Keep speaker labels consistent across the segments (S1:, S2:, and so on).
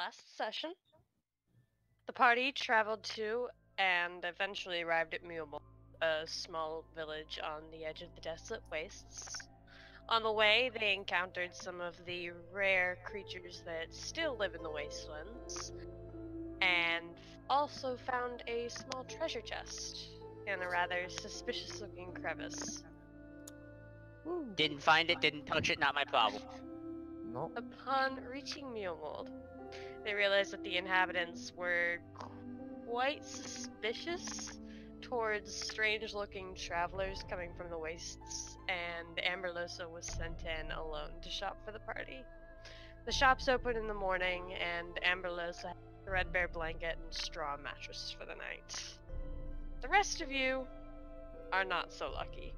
S1: last session, the party traveled to and eventually arrived at Mulmul, a small village on the edge of the desolate wastes. On the way, they encountered some of the rare creatures that still live in the wastelands, and also found a small treasure chest in a rather suspicious looking crevice.
S2: Didn't find it, didn't touch it, not my problem.
S3: Nope.
S1: Upon reaching Mulmold, they realized that the inhabitants were quite suspicious towards strange looking travelers coming from the wastes, and Amberlosa was sent in alone to shop for the party. The shops opened in the morning, and Amberlosa had a red bear blanket and straw mattress for the night. The rest of you are not so lucky.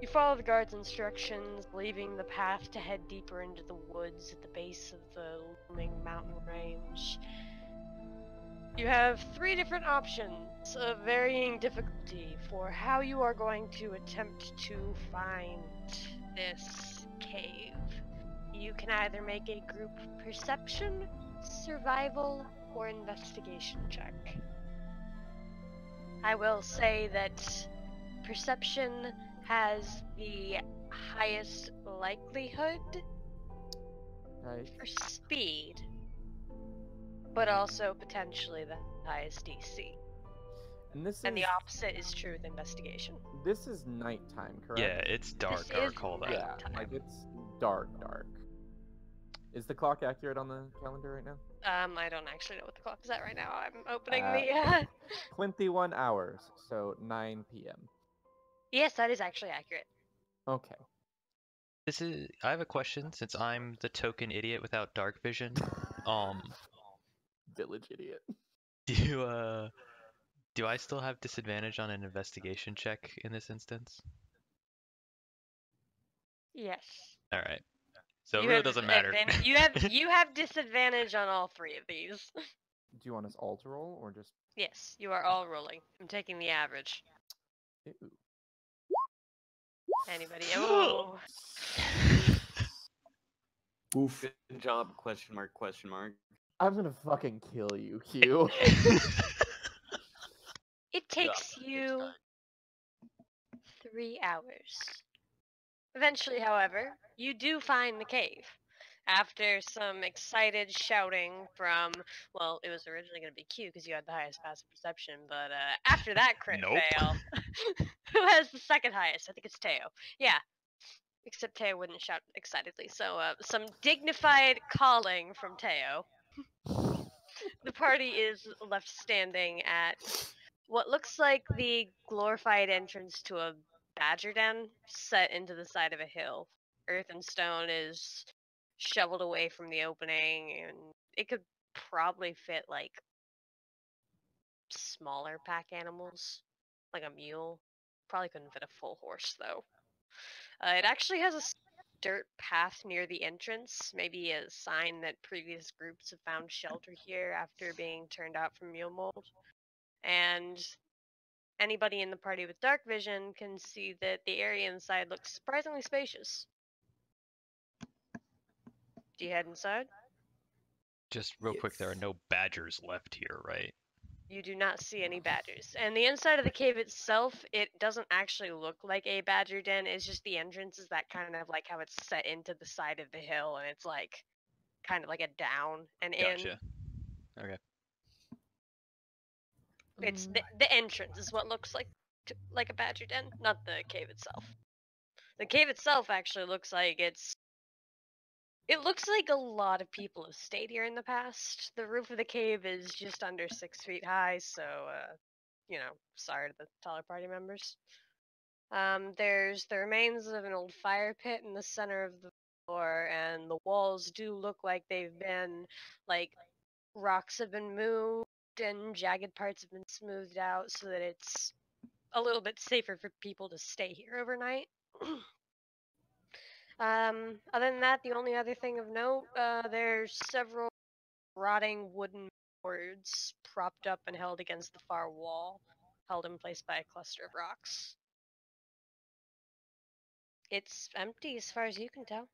S1: You follow the guard's instructions, leaving the path to head deeper into the woods at the base of the looming mountain range. You have three different options of varying difficulty for how you are going to attempt to find this cave. You can either make a group perception, survival, or investigation check. I will say that perception has the highest likelihood
S3: Nice.
S1: for speed, but also potentially the highest DC.
S3: And this
S1: And
S3: is
S1: the opposite is true with investigation.
S3: this is nighttime, correct?
S4: Yeah, it's dark.
S1: This
S4: I
S1: is
S4: recall that.
S3: Yeah, like it's dark, dark. Is the clock accurate on the calendar right now?
S1: Um, I don't actually know what the clock is at right now. I'm opening
S3: Uh,
S1: the. Uh...
S3: 21 hours, so 9 p.m.
S1: yes, that is actually accurate.
S3: Okay.
S4: This is. I have a question since I'm the token idiot without dark vision. Um,
S3: Village idiot.
S4: do you, uh, do I still have disadvantage on an investigation check in this instance?
S1: Yes.
S4: All right. So it really doesn't matter.
S1: you have you have disadvantage on all three of these.
S3: Do you want us all to roll or just?
S1: yes, you are all rolling. I'm taking the average.
S3: Ew.
S1: Anybody? Oh.
S5: Oof. Good job, question mark, question mark.
S3: I'm gonna fucking kill you, Q.
S1: It takes you three hours. Eventually, however, you do find the cave. After some excited shouting from, well, it was originally going to be Q because you had the highest passive perception, but uh, after that crit
S4: Nope.
S1: fail, who has the second highest? I think it's Teo. Yeah, except Teo wouldn't shout excitedly. So, uh, some dignified calling from Teo. the party is left standing at what looks like the glorified entrance to a badger den set into the side of a hill. Earth and stone is shoveled away from the opening, and it could probably fit like smaller pack animals, like a mule. Probably couldn't fit a full horse though. Uh, it actually has a dirt path near the entrance, maybe a sign that previous groups have found shelter here after being turned out from mule mold. And anybody in the party with dark vision can see that the area inside looks surprisingly spacious. Do you head inside?
S4: Just real quick, there are no badgers left here, right?
S1: You do not see any badgers. And the inside of the cave itself, it doesn't actually look like a badger den. It's just the entrance is that kind of like how it's set into the side of the hill and it's like kind of like a down and in.
S4: Gotcha. Okay.
S1: It's mm. the, the entrance is what looks like t- like a badger den, not the cave itself. The cave itself actually looks like it's. It looks like a lot of people have stayed here in the past. The roof of the cave is just under six feet high, so uh, you know, sorry to the taller party members. Um, there's the remains of an old fire pit in the center of the floor, and the walls do look like they've been like rocks have been moved and jagged parts have been smoothed out so that it's a little bit safer for people to stay here overnight. um, other than that, the only other thing of note, uh, there's several rotting wooden boards propped up and held against the far wall, held in place by a cluster of rocks. It's empty as far as you can tell.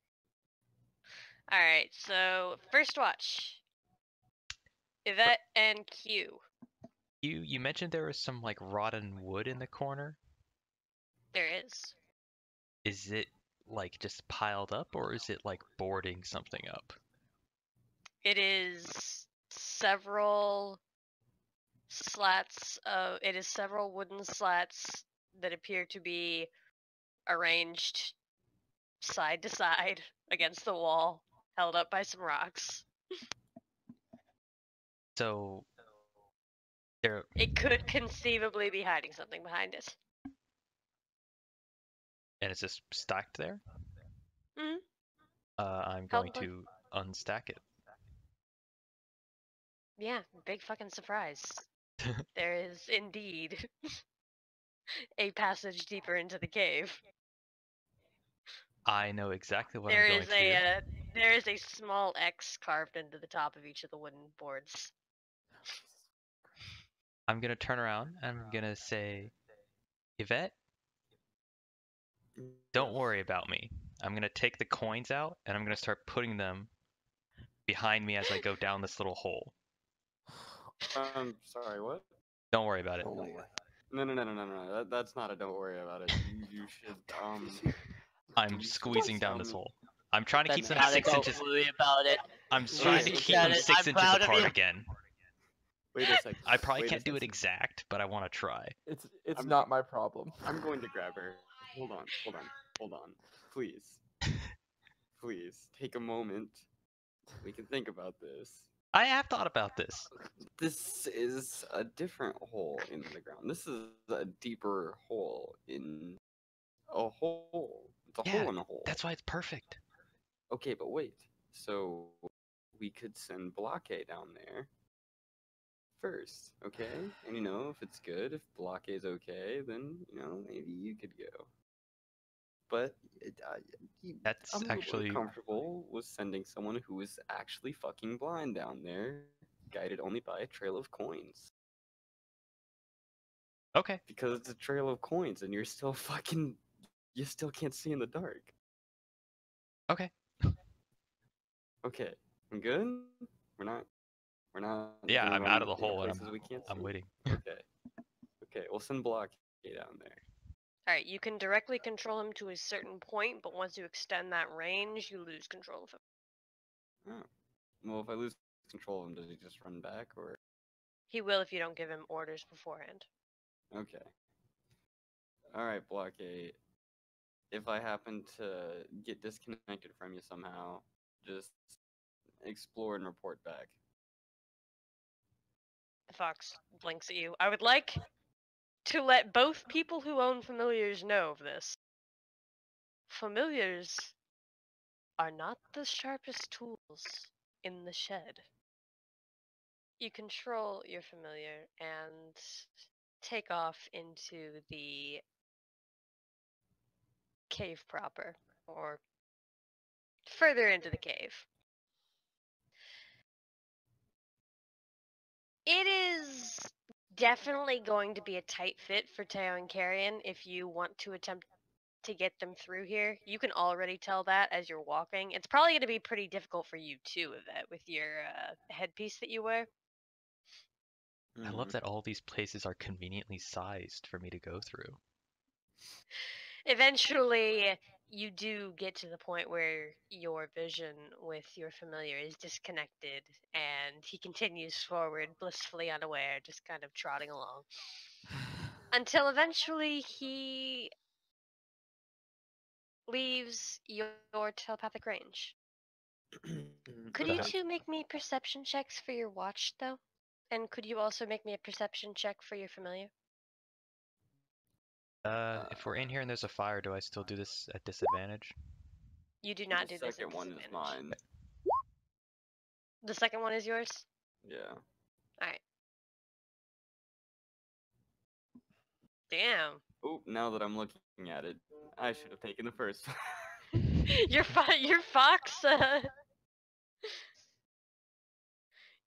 S1: All right, so first watch. Yvette and Q.
S4: You you mentioned there was some like rotten wood in the corner.
S1: There is.
S4: Is it like just piled up or is it like boarding something up?
S1: It is several slats of it is several wooden slats that appear to be arranged side to side against the wall, held up by some rocks.
S4: So there
S1: It could conceivably be hiding something behind it.
S4: And it's just stacked there.
S1: Mhm.
S4: Uh, I'm going
S1: Probably.
S4: to unstack it.
S1: Yeah, big fucking surprise. there is indeed a passage deeper into the cave.
S4: I know exactly what
S1: There
S4: I'm going
S1: is
S4: to
S1: a
S4: do.
S1: uh, there is a small X carved into the top of each of the wooden boards.
S4: I'm gonna turn around and I'm gonna say, Yvette, don't worry about me. I'm gonna take the coins out and I'm gonna start putting them behind me as I go down this little hole.
S5: Um, sorry, what?
S4: Don't worry about it.
S3: Oh,
S5: No, no, no, no, no, no. That, that's not a don't worry about it. You, you should, um.
S4: I'm squeezing down this hole. I'm trying to keep them
S2: not a
S4: six
S2: don't
S4: inches.
S2: worry about it.
S4: I'm trying to keep them six inches apart again.
S5: Wait a second.
S4: I probably
S5: wait
S4: can't do it exact, but I want to try.
S3: It's it's
S5: I'm-
S3: not my problem.
S5: I'm going to grab her. Hold on, hold on, hold on. Please. Please, take a moment. We can think about this.
S4: I have thought about this.
S5: This is a different hole in the ground. This is a deeper hole in a hole. It's a
S4: Yeah,
S5: hole in a hole.
S4: That's why it's perfect.
S5: Okay, but wait. So we could send Blockade down there first, okay? And you know, if it's good, if Blockade's okay, then you know maybe you could go. But it, I,
S4: That's
S5: I'm
S4: actually
S5: comfortable with sending someone who is actually fucking blind down there, guided only by a trail of coins.
S4: okay.
S5: Because it's a trail of coins, and you're still fucking, you still can't see in the dark.
S4: Okay.
S5: Okay, I'm good. We're not. We're not.
S4: Yeah, I'm out of the hole and
S5: places we can't
S4: I'm waiting.
S5: Okay. Okay, we'll send Block down there.
S1: All right, you can directly control him to a certain point, but once you extend that range, you lose control of him.
S5: Oh. Well, if I lose control of him, does he just run back, or
S1: He will if you don't give him orders beforehand.
S5: okay? All right, Blockade. If I happen to get disconnected from you somehow, just explore and report back.
S1: The fox blinks at you. I would like to let both people who own familiars know of this. Familiars are not the sharpest tools in the shed. You control your familiar and take off into the cave proper, or further into the cave. It is definitely going to be a tight fit for Teo and Carrion if you want to attempt to get them through here. You can already tell that as you're walking. It's probably going to be pretty difficult for you too, Yvette, with your uh, headpiece that you wear.
S4: I love that all these places are conveniently sized for me to go through.
S1: Eventually, you do get to the point where your vision with your familiar is disconnected, and he continues forward, blissfully unaware, just kind of trotting along. Until eventually he leaves your, your telepathic range. Could you
S4: Okay.
S1: two make me perception checks for your watch, though? And could you also make me a perception check for your familiar?
S4: Uh, if we're in here and there's a fire, do I still do this at disadvantage?
S1: You do not
S5: the
S1: do this. at
S5: second one is mine.
S1: The second one is yours.
S5: Yeah. Alright.
S1: Damn.
S5: Oh, now that I'm looking at it, I should have taken the first. one.
S1: your fo- your fox. Uh...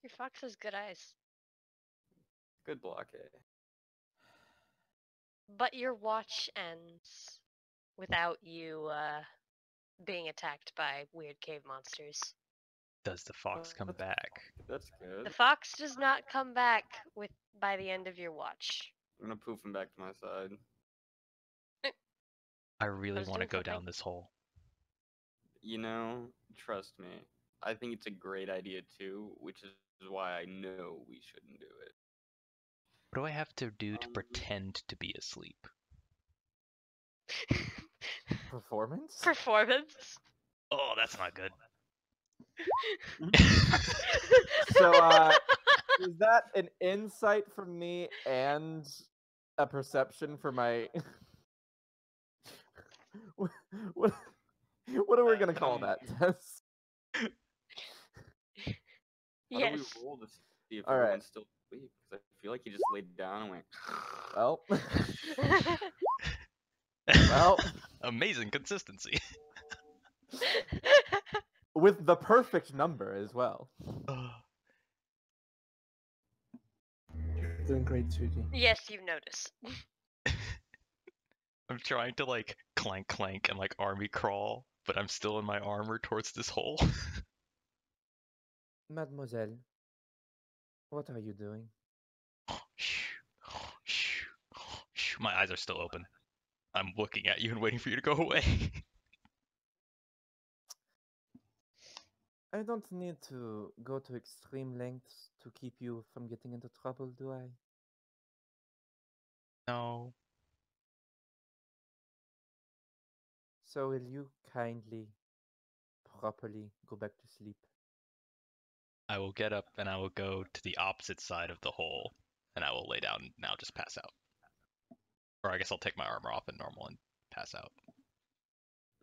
S1: Your fox has good eyes,
S5: Good blockade.
S1: But your watch ends without you uh, being attacked by weird cave monsters.
S4: Does the fox come
S5: That's-
S4: back?
S5: That's good.
S1: The fox does not come back with by the end of your watch.
S5: I'm gonna poof him back to my side.
S4: I really want to go
S1: something.
S4: down this hole.
S5: You know, trust me. I think it's a great idea too, which is why I know we shouldn't do it.
S4: What do I have to do to
S5: Um,
S4: pretend to be asleep?
S3: Performance?
S1: Performance.
S4: Oh, that's not good.
S3: so, uh, is that an insight from me and a perception for my. what, what, what are we going to call that, Tess?
S5: How
S1: yes.
S5: do we roll to see if
S3: All right.
S5: everyone's still asleep? Because I feel like he just laid down and went.
S3: Well, well,
S4: Amazing consistency.
S3: with the perfect number as well.
S6: You're Doing great, Suji.
S1: yes, you've noticed.
S4: I'm trying to like clank clank and like army crawl, but I'm still in my armor towards this hole.
S3: Mademoiselle, what are you doing?
S4: My eyes are still open. I'm looking at you and waiting for you to go away.
S3: I don't need to go to extreme lengths to keep you from getting into trouble, do I?
S4: no.
S3: So will you kindly, properly go back to sleep?
S4: I will get up and I will go to the opposite side of the hole and I will lay down and now just pass out. Or I guess I'll take my armor off in normal and pass out.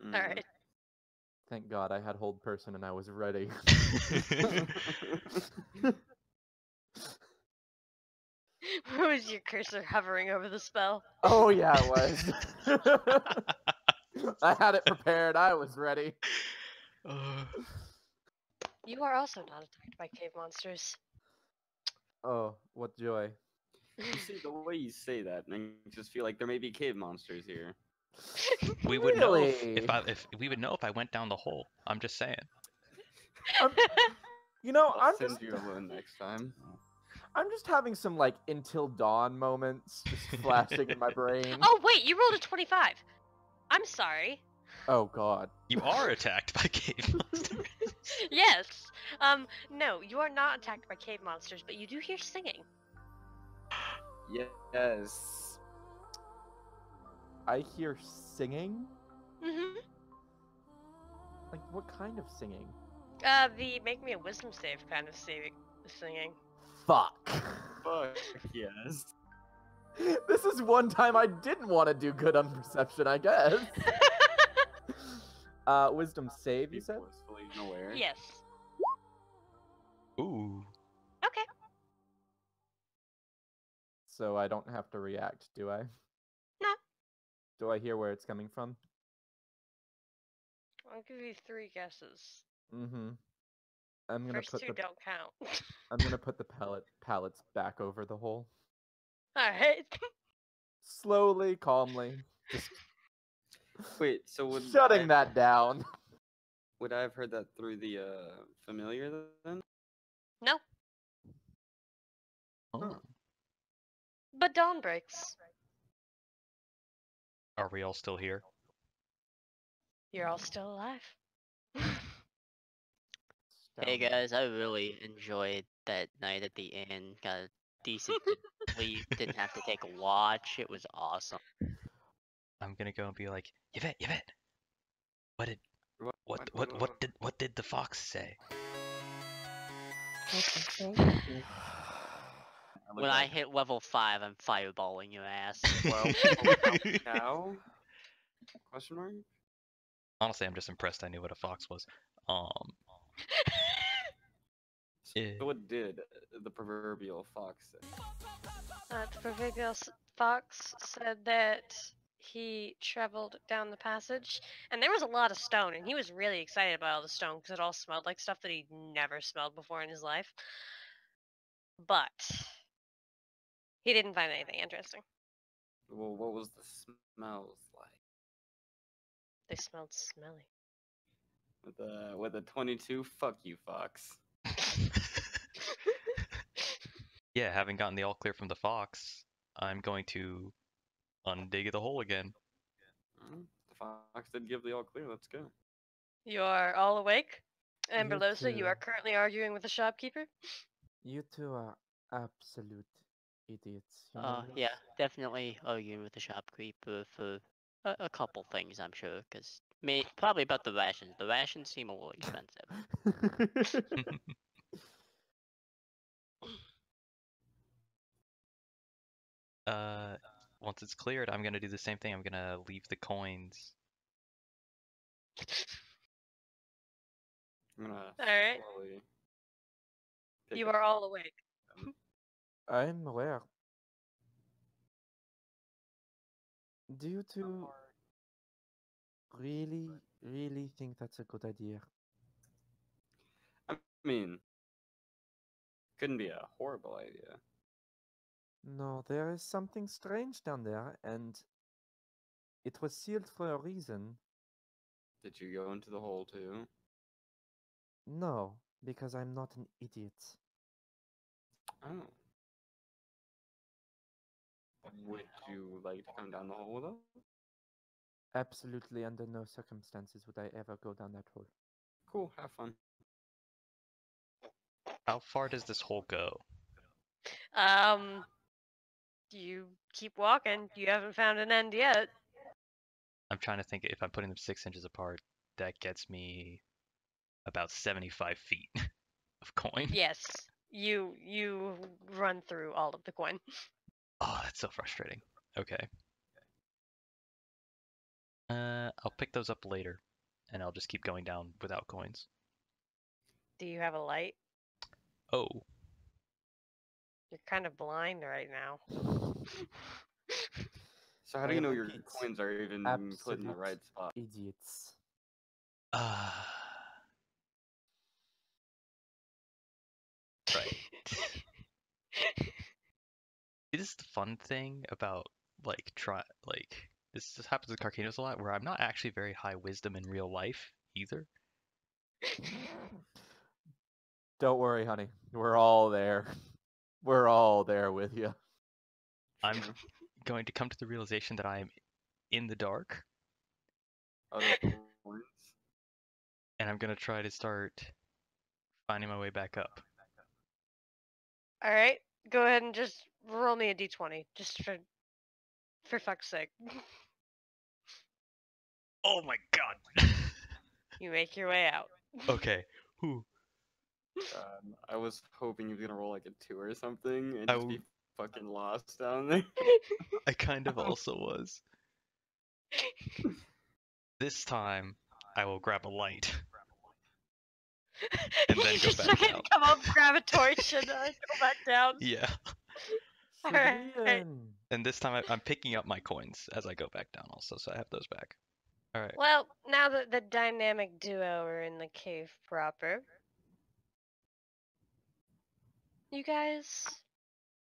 S5: Mm.
S1: Alright.
S3: Thank God I had hold person and I was ready.
S1: Where was your cursor hovering over the spell?
S3: oh yeah, it was. I had it prepared. I was ready.
S4: Uh,
S1: You are also not attacked by cave monsters.
S3: Oh, what joy.
S5: You see, the way you say that makes just feel like there may be cave monsters here.
S4: we would know if,
S3: Really?
S4: if I if we would know if I went down the hole. I'm just saying.
S3: I'm, you know,
S5: I'll
S3: I'm
S5: send
S3: just,
S5: you alone next time.
S3: I'm just having some like until dawn moments just flashing in my brain.
S1: oh wait, you rolled a 25. I'm sorry.
S3: Oh God.
S4: You are attacked by cave monsters.
S1: yes. Um, no, you are not attacked by cave monsters, but you do hear singing.
S5: Yes.
S3: I hear singing.
S1: Mm-hmm.
S3: Like what kind of singing?
S1: Uh, the make me a wisdom save kind of saving, singing.
S3: Fuck.
S5: Fuck yes.
S3: this is one time I didn't want to do good on perception, I guess. Uh, wisdom save, you said?
S1: yes.
S4: Ooh.
S1: Okay.
S3: So I don't have to react, do I?
S1: No.
S3: Do I hear where it's coming from?
S1: I'll give you three guesses.
S3: Mm-hmm. I'm gonna
S1: First
S3: put
S1: two
S3: the
S1: don't count.
S3: I'm gonna put the pallet pallets back over the hole.
S1: Alright.
S3: Slowly, calmly. Just
S5: Wait, so would
S3: shutting
S5: I,
S3: that down.
S5: Would I have heard that through the uh, familiar then?
S1: No,
S4: Oh.
S1: but dawn breaks.
S4: Are we all still here?
S1: You're all still alive.
S2: Hey guys, I really enjoyed that night at the inn. Got a decent sleep. Didn't have to take a watch. It was awesome.
S4: I'm gonna go and be like, Yvette, Yvette. What did
S5: What?
S4: what what what did what did the fox say?
S2: When I hit level five, I'm fireballing your ass. Well,
S5: now? Question mark?
S4: Honestly, I'm just impressed I knew what a fox was. Um.
S5: So what did the proverbial fox say?
S1: Uh, the proverbial fox said that he traveled down the passage, and there was a lot of stone, and he was really excited about all the stone because it all smelled like stuff that he'd never smelled before in his life. But he didn't find anything interesting.
S5: Well, what was the smells like?
S1: They smelled smelly.
S5: with a with a 22. Fuck you, Fox.
S4: yeah, having gotten the all clear from the fox, I'm going to undig the hole again.
S5: Mm, The Fox didn't give the all clear. Let's go.
S1: You are all awake?
S3: You
S1: Amberlosa, you are currently arguing with the shopkeeper?
S3: You two are absolute idiots. you know
S2: Uh, yeah, definitely arguing with the shopkeeper for a, a couple things, I'm sure, because may probably about the rations. The rations seem a little expensive.
S4: uh, once it's cleared, I'm gonna do the same thing. I'm gonna leave the coins.
S5: I'm gonna
S1: Alright.
S5: slowly pick
S1: You
S5: up
S1: are all awake.
S3: I'm aware. Do you two really, really think that's a good idea?
S5: I mean, couldn't be a horrible idea.
S3: No, there is something strange down there, and it was sealed for a reason.
S5: Did you go into the hole too?
S3: No, because I'm not an idiot.
S5: Oh. Would you like to come down the hole with us?
S3: Absolutely under no circumstances would I ever go down that hole.
S5: Cool, have fun.
S4: How far does this hole go?
S1: Um, you keep walking. You haven't found an end yet.
S4: I'm trying to think if I'm putting them six inches apart, that gets me about 75 feet of coin.
S1: Yes, you you run through all of the coin.
S4: Oh, that's so frustrating. Okay. Uh, I'll pick those up later, and I'll just keep going down without coins.
S1: Do you have a light?
S4: Oh,
S1: You're kind of blind right now.
S5: So how do you know your
S3: it's
S5: coins are even put in the
S3: absolute
S5: right spot?
S3: Idiots.
S4: ah, right. This is the fun thing about like try like this just happens with Carcanos a lot, where I'm not actually very high wisdom in real life either.
S3: Don't worry, honey. We're all there. We're all there with you.
S4: I'm going to come to the realization that I am in the dark,
S5: Are there coins?
S4: and I'm gonna try to start finding my way back up.
S1: All right, go ahead and just roll me a d20, just for for fuck's sake.
S4: Oh my god.
S1: You make your way out.
S4: okay. Whew.
S5: Um, I was hoping you were gonna roll like a two or something and
S4: I
S5: just be
S4: w-
S5: fucking lost down there.
S4: I kind of also was. This time, I will grab a light. And then go
S1: just
S4: back
S1: fucking
S4: down.
S1: come up, grab a torch, and uh, go back down.
S4: Yeah.
S1: Alright.
S4: And this time, I, I'm picking up my coins as I go back down, also, so I have those back. All right.
S1: Well, now that the dynamic duo are in the cave proper, you guys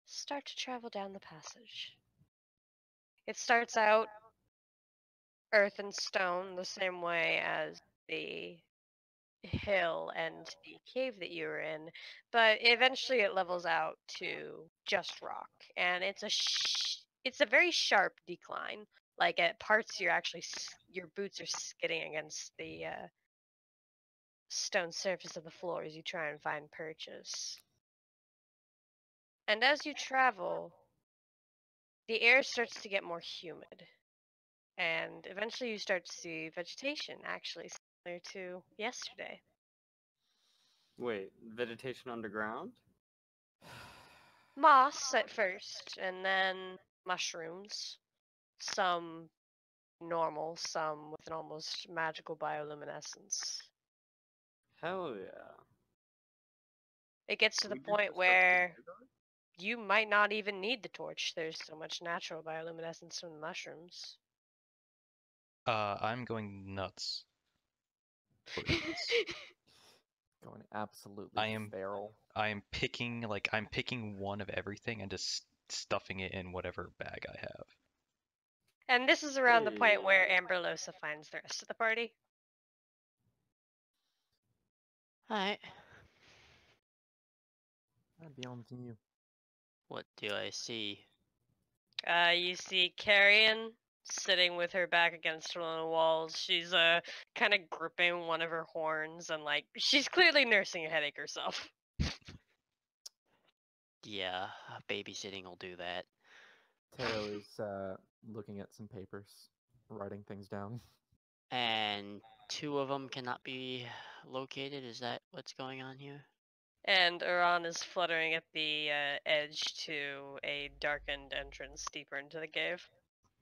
S1: start to travel down the passage. It starts out earth and stone, the same way as the hill and the cave that you were in, but eventually it levels out to just rock, and it's a sh- it's a very sharp decline like at parts you're actually your boots are skidding against the uh, stone surface of the floor as you try and find purchase and as you travel the air starts to get more humid and eventually you start to see vegetation actually similar to yesterday
S5: Wait, vegetation underground?
S1: moss at first and then mushrooms some normal some with an almost magical bioluminescence
S5: Hell yeah.
S1: It gets to the point where? You might not even need the torch. There's so much natural bioluminescence from the mushrooms.
S4: Uh, I'm going nuts.
S3: Going absolutely
S4: I am-
S3: feral.
S4: I am picking like I'm picking one of everything and just stuffing it in whatever bag I have.
S1: and this is around the point where
S5: Hey.
S1: Amberlosa finds the rest of the party.
S2: Alright.
S3: I'd be on to you.
S2: What do I see?
S1: Uh, you see Carrion sitting with her back against one of the walls. She's uh kind of gripping one of her horns and like she's clearly nursing a headache herself.
S2: Yeah, babysitting will do that.
S3: Teo is uh, looking at some papers, writing things down.
S2: And two of them cannot be located. Is that what's going on here?
S1: And Uran is fluttering at the uh, edge to a darkened entrance deeper into the cave.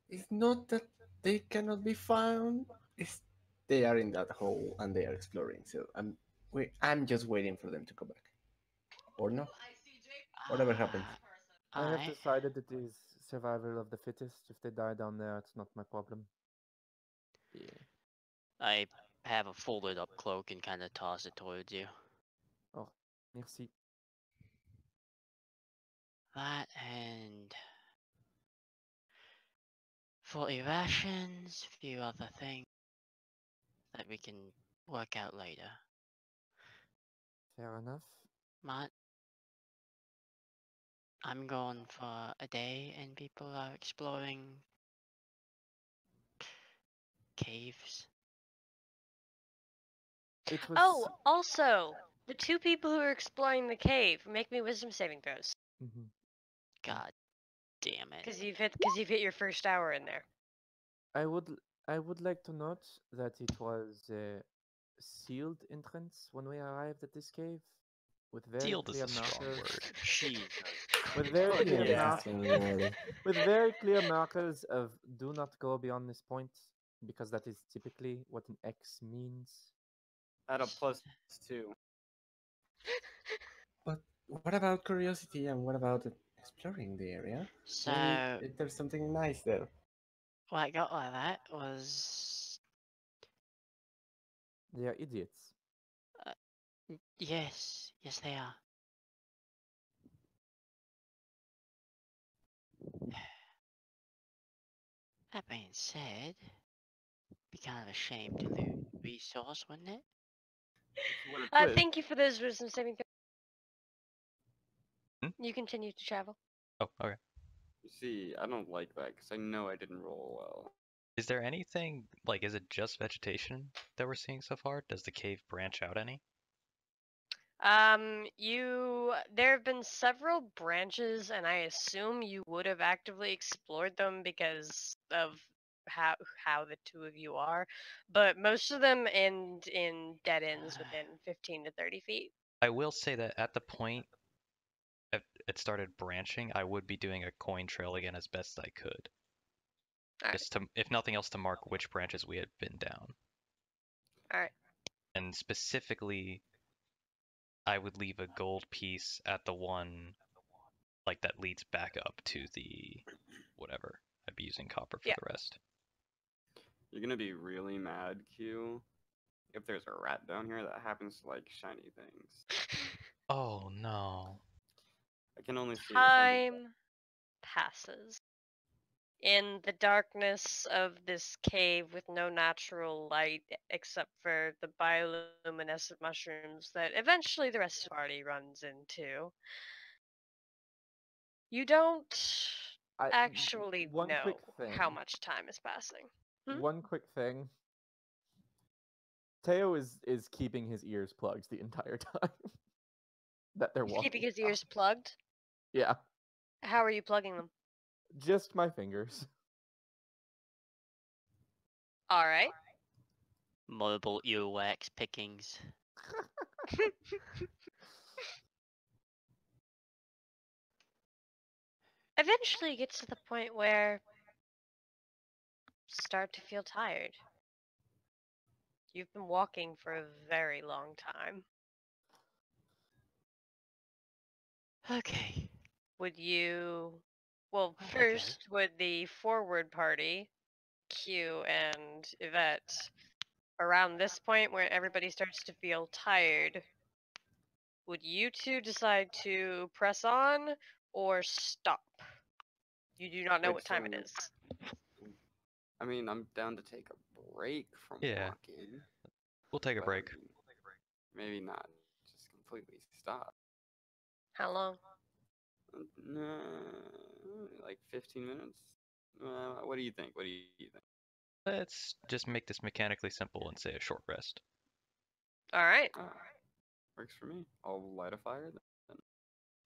S6: It's not that they cannot be found. It's they are in that hole and they are exploring. So I'm wait. I'm just waiting for them to come back, or no. Whatever happens.
S2: Ah,
S3: I have
S2: alright.
S3: decided it is survival of the fittest. If they die down there, it's not my problem.
S2: Yeah. I have a folded up cloak and kind of toss it towards you.
S3: Merci.
S2: That and 40 rations, a few other things that we can work out later.
S3: Fair enough.
S2: Matt, I'm gone for a day and people are exploring caves.
S3: Was.
S1: Oh, also, the two people who are exploring the cave make me wisdom saving throws
S3: Mhm.
S2: God damn it.
S1: because you've hit because you've hit your first hour in there.
S3: I would l- I would like to note that it was a sealed entrance when we arrived at this cave, with very
S4: Sealed is
S3: clear
S4: a
S3: markers. With very clear
S6: yeah.
S3: mar-
S6: asking me already.
S3: with very clear markers of do not go beyond this point, because that is typically what an X means.
S5: At a plus two.
S6: But what about curiosity and what about exploring the area?
S2: So,
S6: Maybe if there's something nice there.
S2: what I got like that was.
S3: They are idiots.
S2: Uh, n- Yes, yes, they are. That being said, be kind of a shame to lose resource, wouldn't it?
S3: What it
S1: Uh, thank you for those wisdom saving throws.
S4: Hmm?
S1: You continue to travel.
S4: Oh, okay.
S5: See, I don't like that because I know I didn't roll well.
S4: Is there anything like is it just vegetation that we're seeing so far? Does the cave branch out any?
S1: Um, you there have been several branches, and I assume you would have actively explored them because of how how the two of you are. But most of them end in dead ends ah. within fifteen to thirty feet.
S4: I will say that at the point it, it started branching, I would be doing a coin trail again as best I could.
S1: Alright.
S4: Just to, if nothing else, to mark which branches we had been down.
S1: Alright.
S4: And specifically, I would leave a gold piece at the one, like that leads back up to the whatever. I'd be using copper for
S1: Yeah.
S4: the rest.
S5: You're gonna be really mad, Q, if there's a rat down here that happens to like shiny things.
S4: Oh no.
S5: I can only see.
S1: Time passes. In the darkness of this cave with no natural light except for the bioluminescent mushrooms that eventually the rest of the party runs into. You don't
S3: I- w-
S1: actually know how much time is passing. Hmm?
S3: One quick thing. Teo is is keeping his ears plugged the entire time that they're
S1: He's
S3: walking.
S1: keeping his
S3: down.
S1: ears plugged.
S3: Yeah,
S1: How are you plugging them?
S3: just my fingers.
S1: All right.
S2: Mobile earwax pickings.
S1: Eventually, you get to the point where you start to feel tired. You've been walking for a very long time.
S2: Okay.
S1: Would you? Well, oh,
S2: Okay.
S1: first, would the forward party, Q and Yvette, around this point where everybody starts to feel tired, would you two decide to press on or stop? You do not know what time it is.
S5: I mean, I'm down to take a break from
S4: Yeah.
S5: walking.
S4: We'll take a break.
S5: maybe not just completely stop.
S1: How long?
S5: Uh, like 15 minutes. Uh, what do you think? What do you think?
S4: Let's just make this mechanically simple and say a short rest.
S1: All right.
S5: Ah, works for me. I'll light a fire. Then.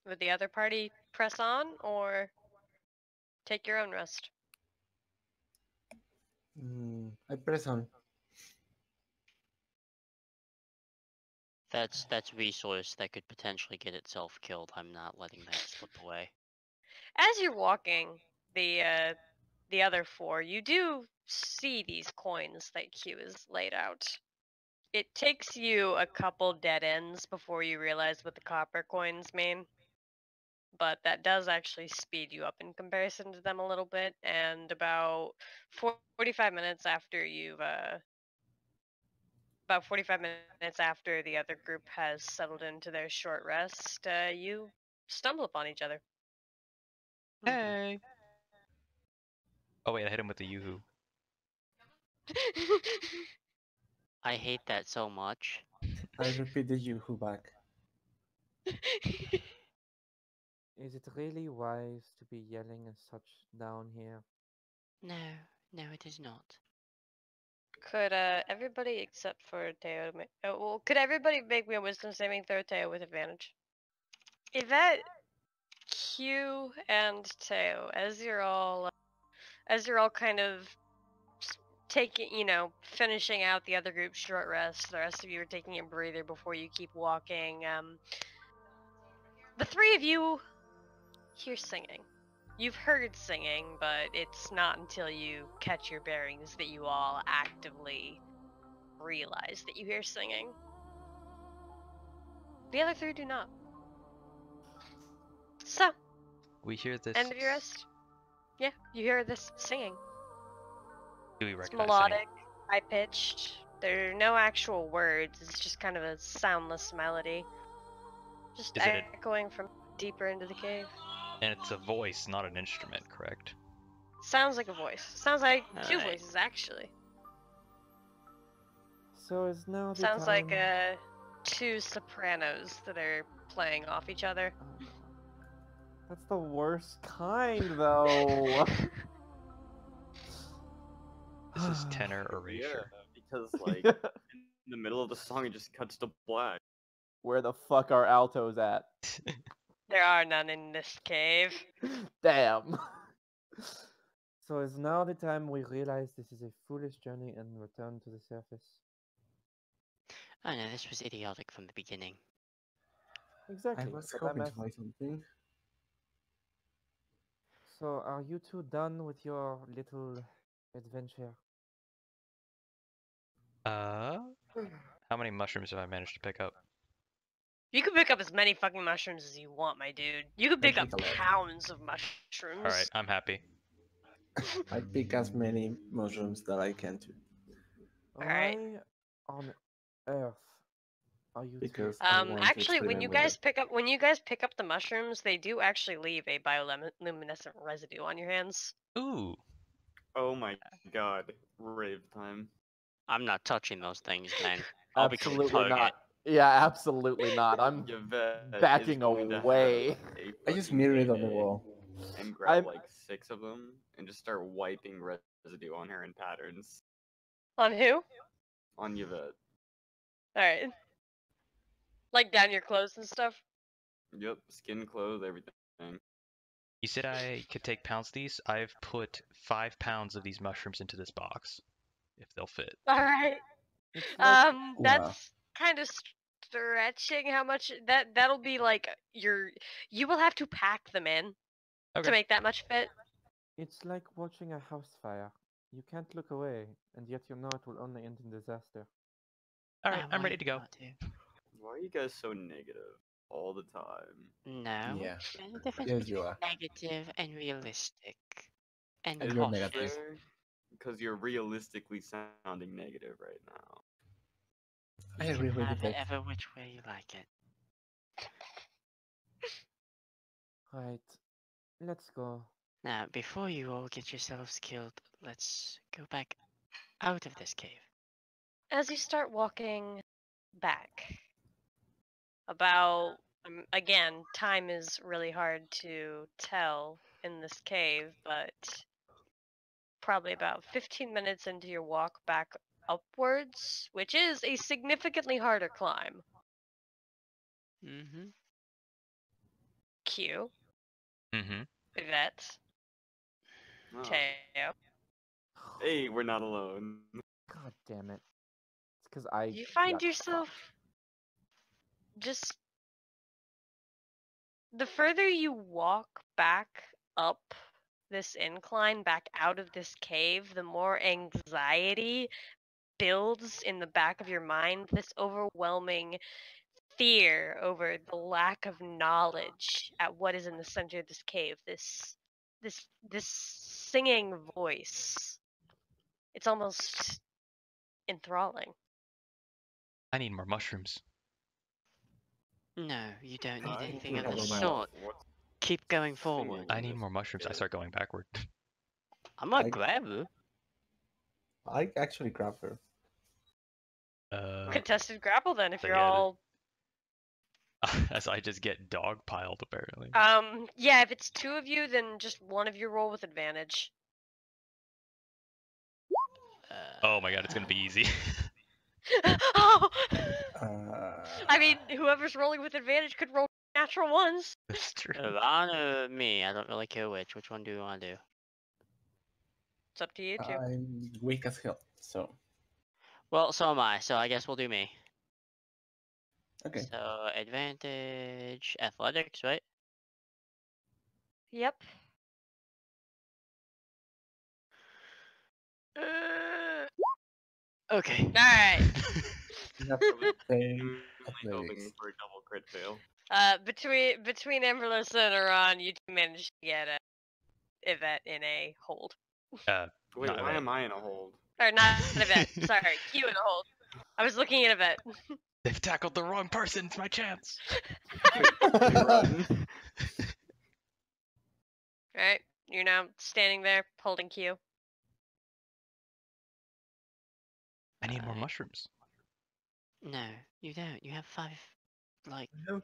S1: Would the other party press on or take your own rest?
S6: Mm, I press on.
S2: That's that's resource that could potentially get itself killed. I'm not letting that slip away.
S1: As you're walking the uh, the other four, you do see these coins that Q is laid out. It takes you a couple dead ends before you realize what the copper coins mean. But that does actually speed you up in comparison to them a little bit. And about 45 minutes after you've, uh, about 45 minutes after the other group has settled into their short rest, uh, you stumble upon each other.
S4: Hey. Oh wait, I hit him with the yoo-hoo.
S2: I hate that so much.
S6: I repeat the yoo-hoo back.
S3: Is it really wise to be yelling as such down here?
S2: No, no, it is not.
S1: Could uh everybody except for Teo? ma- Oh, well, could everybody make me a wisdom saving throw, Teo, with advantage? Yvette, Q, and Teo, as you're all, uh, as you're all kind of taking, you know, finishing out the other group's short rest. The rest of you are taking a breather before you keep walking. Um, the three of you hear singing. You've heard singing, but it's not until you catch your bearings that you all actively realize that you hear singing. The other three do not. So,
S4: We hear this.
S1: end of your rest. Yeah, you hear this singing.
S4: Do we
S1: It's melodic, high pitched. There are no actual words. It's just kind of a soundless melody, just
S4: Is it a-
S1: echoing from deeper into the cave.
S4: Any... And it's a voice, not an instrument, correct?
S1: Sounds like a voice. Sounds like two
S2: Alright.
S1: voices actually.
S3: So is now the
S1: Sounds like
S3: time-
S1: uh, two sopranos that are playing off each other.
S3: Uh, That's the worst kind, though.
S4: This is tenor erasure.
S5: because like in the middle of the song it just cuts to black.
S3: Where the fuck are altos at?
S1: There are none in this cave.
S3: Damn. so is now the time we realize this is a foolish journey and return to the surface?
S2: Oh no, this was idiotic from the beginning.
S3: Exactly.
S6: I was
S3: but I'm
S6: hoping to
S3: asking-
S6: find something.
S3: So are you two done with your little adventure?
S4: Uh, how many mushrooms have I managed to pick up?
S1: You can pick up as many fucking mushrooms as you want, my dude. You can pick up
S6: pick a lot.
S1: pounds of mushrooms.
S4: All right, I'm happy.
S6: I pick as many mushrooms that I can too.
S1: Alright.
S3: Why on earth are you
S6: Because I
S1: Um, actually, when you
S6: with it.
S1: guys pick up when you guys pick up the mushrooms, they do actually leave a bioluminescent residue on your hands.
S4: Ooh,
S5: Oh my god, rave time.
S2: I'm not touching those things, man. I'll become a
S3: Absolutely
S2: target.
S3: not. Yeah, absolutely not. I'm backing
S5: going to have
S3: away.
S6: I just
S5: fucking
S6: mirror it on the wall.
S5: And grab
S3: I'm-
S5: like six of them and just start wiping residue on her in patterns.
S1: On who?
S5: On Yvette.
S1: Alright. Like down your clothes and stuff?
S5: Yep, skin, clothes, everything.
S4: you said I could take pounds of these. I've put five pounds of these mushrooms into this box, if they'll fit.
S1: Alright.
S3: like-
S1: Um,
S6: Wow.
S1: that's kind of stretching how much that that'll be like uh, your you will have to pack them in
S4: Okay.
S1: to make that much fit.
S3: It's like watching a house fire. You can't look away, and yet you know it will only end in disaster.
S4: All right,
S2: I
S4: I'm ready to go.
S5: Why are you guys so negative all the time?
S2: No.
S6: Yeah.
S2: There's a
S6: Yes, you are.
S2: negative and realistic. And
S5: Is
S6: You're
S2: cautious.
S6: negative.
S5: Because you're realistically sounding negative right now.
S6: I
S2: You
S6: agree with
S2: have
S6: you.
S2: it ever which way you like it.
S3: Right. Let's go.
S2: Now, before you all get yourselves killed, let's go back out of this cave.
S1: As you start walking back about um, again, time is really hard to tell in this cave, but probably about 15 minutes into your walk back upwards, which is a significantly harder climb.
S2: Mm-hmm.
S1: Q,
S4: Mm-hmm.
S1: Yvette,
S5: Oh.
S1: Teo.
S5: Hey, we're not alone.
S3: God damn it. It's because I.
S1: You find
S3: got
S1: yourself just the further you walk back up this incline back out of this cave the more anxiety builds in the back of your mind this overwhelming fear over the lack of knowledge at what is in the center of this cave this this this singing voice it's almost enthralling
S4: I need more mushrooms.
S2: No, you don't need anything
S6: do
S2: of the sort. Keep going forward.
S4: I need more mushrooms. I start going backward.
S2: I'm not
S6: I-
S2: grab you.
S6: I actually grab her.
S4: Uh,
S1: contested grapple then if you're
S4: Forget
S1: all
S4: as I just get dog piled apparently.
S1: um yeah if it's two of you then just one of you roll with advantage
S2: Uh,
S4: oh my god, it's gonna be easy.
S1: oh
S6: Uh,
S1: i mean whoever's rolling with advantage could roll natural ones
S4: That's true.
S2: Ron or me? I don't really care which. Which one do you want to do?
S1: it's up to you two
S6: I'm weak as hell, so
S2: Well, so am I. So I guess we'll do me.
S6: okay.
S2: So advantage athletics, right?
S1: yep Uh,
S2: Okay.
S1: all right
S6: You have
S5: I was
S6: the same
S5: really hoping for a double crit fail.
S1: uh between between Emberless and Iran you two managed to get a Yvette in a hold
S4: Uh,
S5: Wait, why am I in a hold?
S1: Or not Yvette sorry Q in a hold I was looking at Yvette
S4: they've tackled the wrong person. It's my chance.
S5: Run.
S1: all right you're now standing there holding Q
S4: I need more
S2: Alright.
S4: mushrooms.
S2: No, you don't. You have five. Like
S6: No,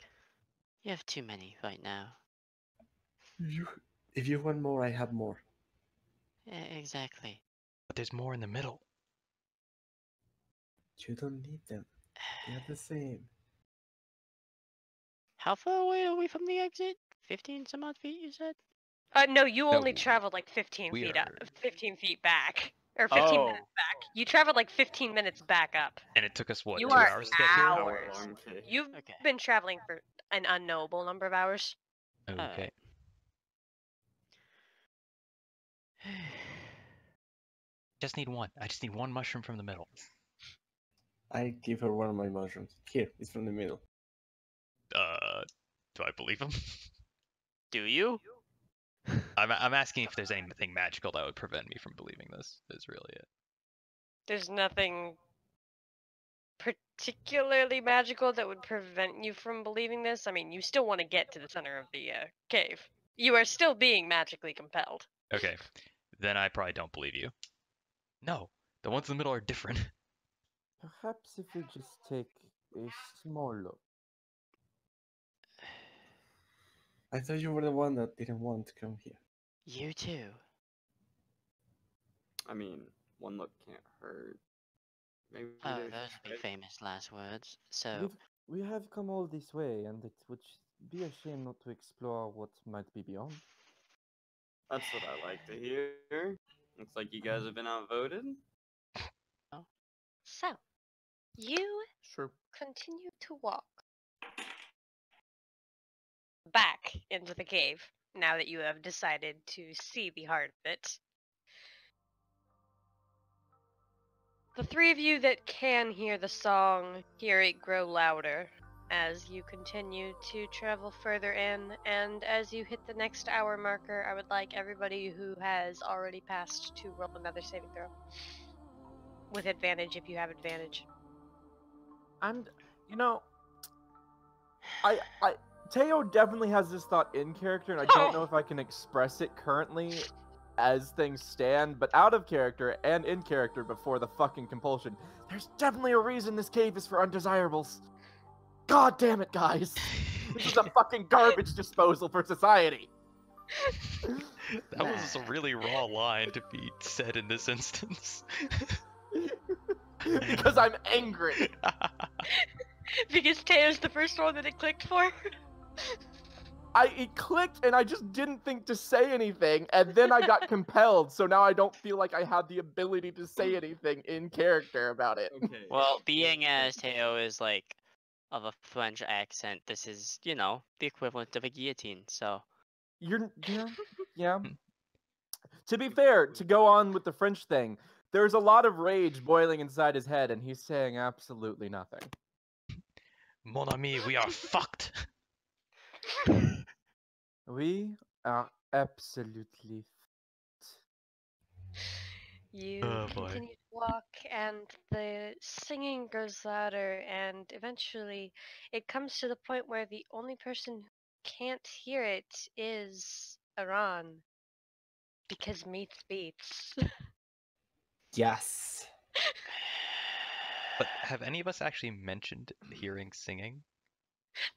S2: you have too many right now.
S6: you, if you want more, I have more.
S2: Yeah, exactly.
S4: But there's more in the middle.
S6: You don't need them. They're the same.
S2: How far away are we from the exit? Fifteen some odd feet, you said.
S1: Uh, no, you only
S4: No,
S1: traveled like 15
S4: we
S1: feet up, 15 feet back, or 15
S2: Oh.
S1: minutes back. You traveled like 15 minutes back up.
S4: And it took us what,
S1: You
S4: two
S1: are
S4: hours to get here?
S1: Hours. You've
S2: Okay.
S1: been traveling for an unknowable number of hours.
S4: Okay. Just need one. I just need one mushroom from the middle.
S6: I give her one of my mushrooms. Here, it's from the middle.
S4: Uh, do I believe him?
S2: Do you?
S4: I'm I'm asking if there's anything magical that would prevent me from believing this. Is really it.
S1: There's nothing particularly magical that would prevent you from believing this. I mean, you still want to get to the center of the uh, cave. You are still being magically compelled.
S4: Okay, then I probably don't believe you. No, the ones in the middle are different.
S3: Perhaps if we just take a small look.
S6: I thought you were the one that didn't want to come here.
S2: You too.
S5: I mean, one look can't hurt. Maybe
S2: Oh, those would be famous last words. So,
S3: We've, we have come all this way, and it would be a shame not to explore what might be beyond.
S5: That's what I like to hear. Looks like you uh-huh. guys have been outvoted.
S1: So, you
S3: Sure.
S1: continue to walk back into the cave now that you have decided to see the heart of it. The three of you that can hear the song hear it grow louder as you continue to travel further in, and as you hit the next hour marker, I would like everybody who has already passed to roll another saving throw. With advantage if you have advantage.
S3: I'm, you know, I I Teo definitely has this thought in character, and I don't know if I can express it currently as things stand, but out of character and in character before the fucking compulsion. There's definitely a reason this cave is for undesirables. God damn it, guys! This is a fucking garbage disposal for society.
S4: That was a really raw line to be said in this instance.
S3: because I'm angry.
S1: because Taylor's the first one that it clicked for.
S3: I it clicked and I just didn't think to say anything, and then I got compelled. So now I don't feel like I have the ability to say anything in character about it.
S5: Okay.
S2: Well, being as Teo is like of a French accent, this is, you know, the equivalent of a guillotine. So
S3: You're yeah, yeah. to be fair, to go on with the French thing, there's a lot of rage boiling inside his head, and he's saying absolutely nothing.
S4: Mon ami, we are fucked.
S3: We are absolutely. fucked.
S1: You
S4: Oh, boy.
S1: continue to walk, and the singing grows louder, and eventually it comes to the point where the only person who can't hear it is Iran. Because meets beats.
S6: Yes.
S4: But have any of us actually mentioned hearing singing?